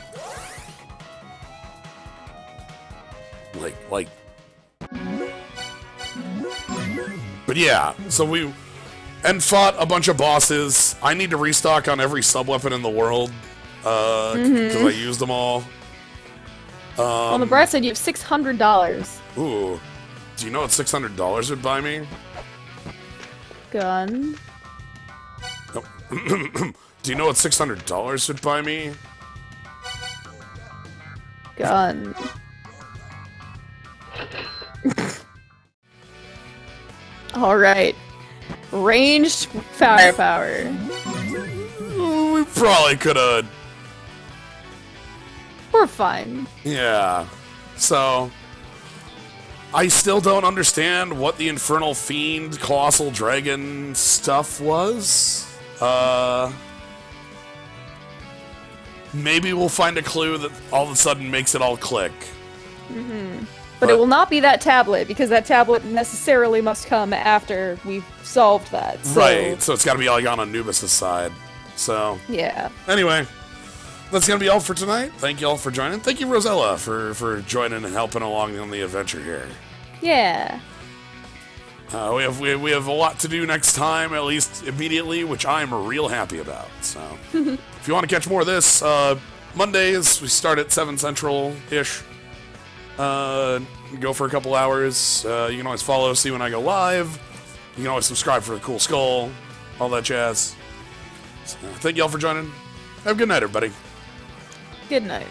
Like like but yeah so we and fought a bunch of bosses. I need to restock on every sub weapon in the world uh because i used them all. On the bright side, you have six hundred dollars. ooh. Do you know what $600 would buy me? Gun. do you know what $600 would buy me? Gun. All right. Ranged firepower. We probably could have We're fine. Yeah. So I still don't understand what the Infernal Fiend Colossal Dragon stuff was. Uh Maybe we'll find a clue that all of a sudden makes it all click. But, it will not be that tablet because that tablet necessarily must come after we've solved that. So, Right. So it's got to be like on Anubis' side. So Yeah. anyway, that's gonna be all for tonight. Thank you all for joining. Thank you, Rosella, for for joining and helping along on the adventure here. Yeah. Uh, we have we, we have a lot to do next time, at least immediately, which I'm real happy about. So, if you want to catch more of this, uh, Mondays we start at seven central ish. Uh, go for a couple hours. Uh, you can always follow, see when I go live. You can always subscribe for the cool skull, all that jazz. So, thank y'all for joining. Have a good night, everybody. Good night.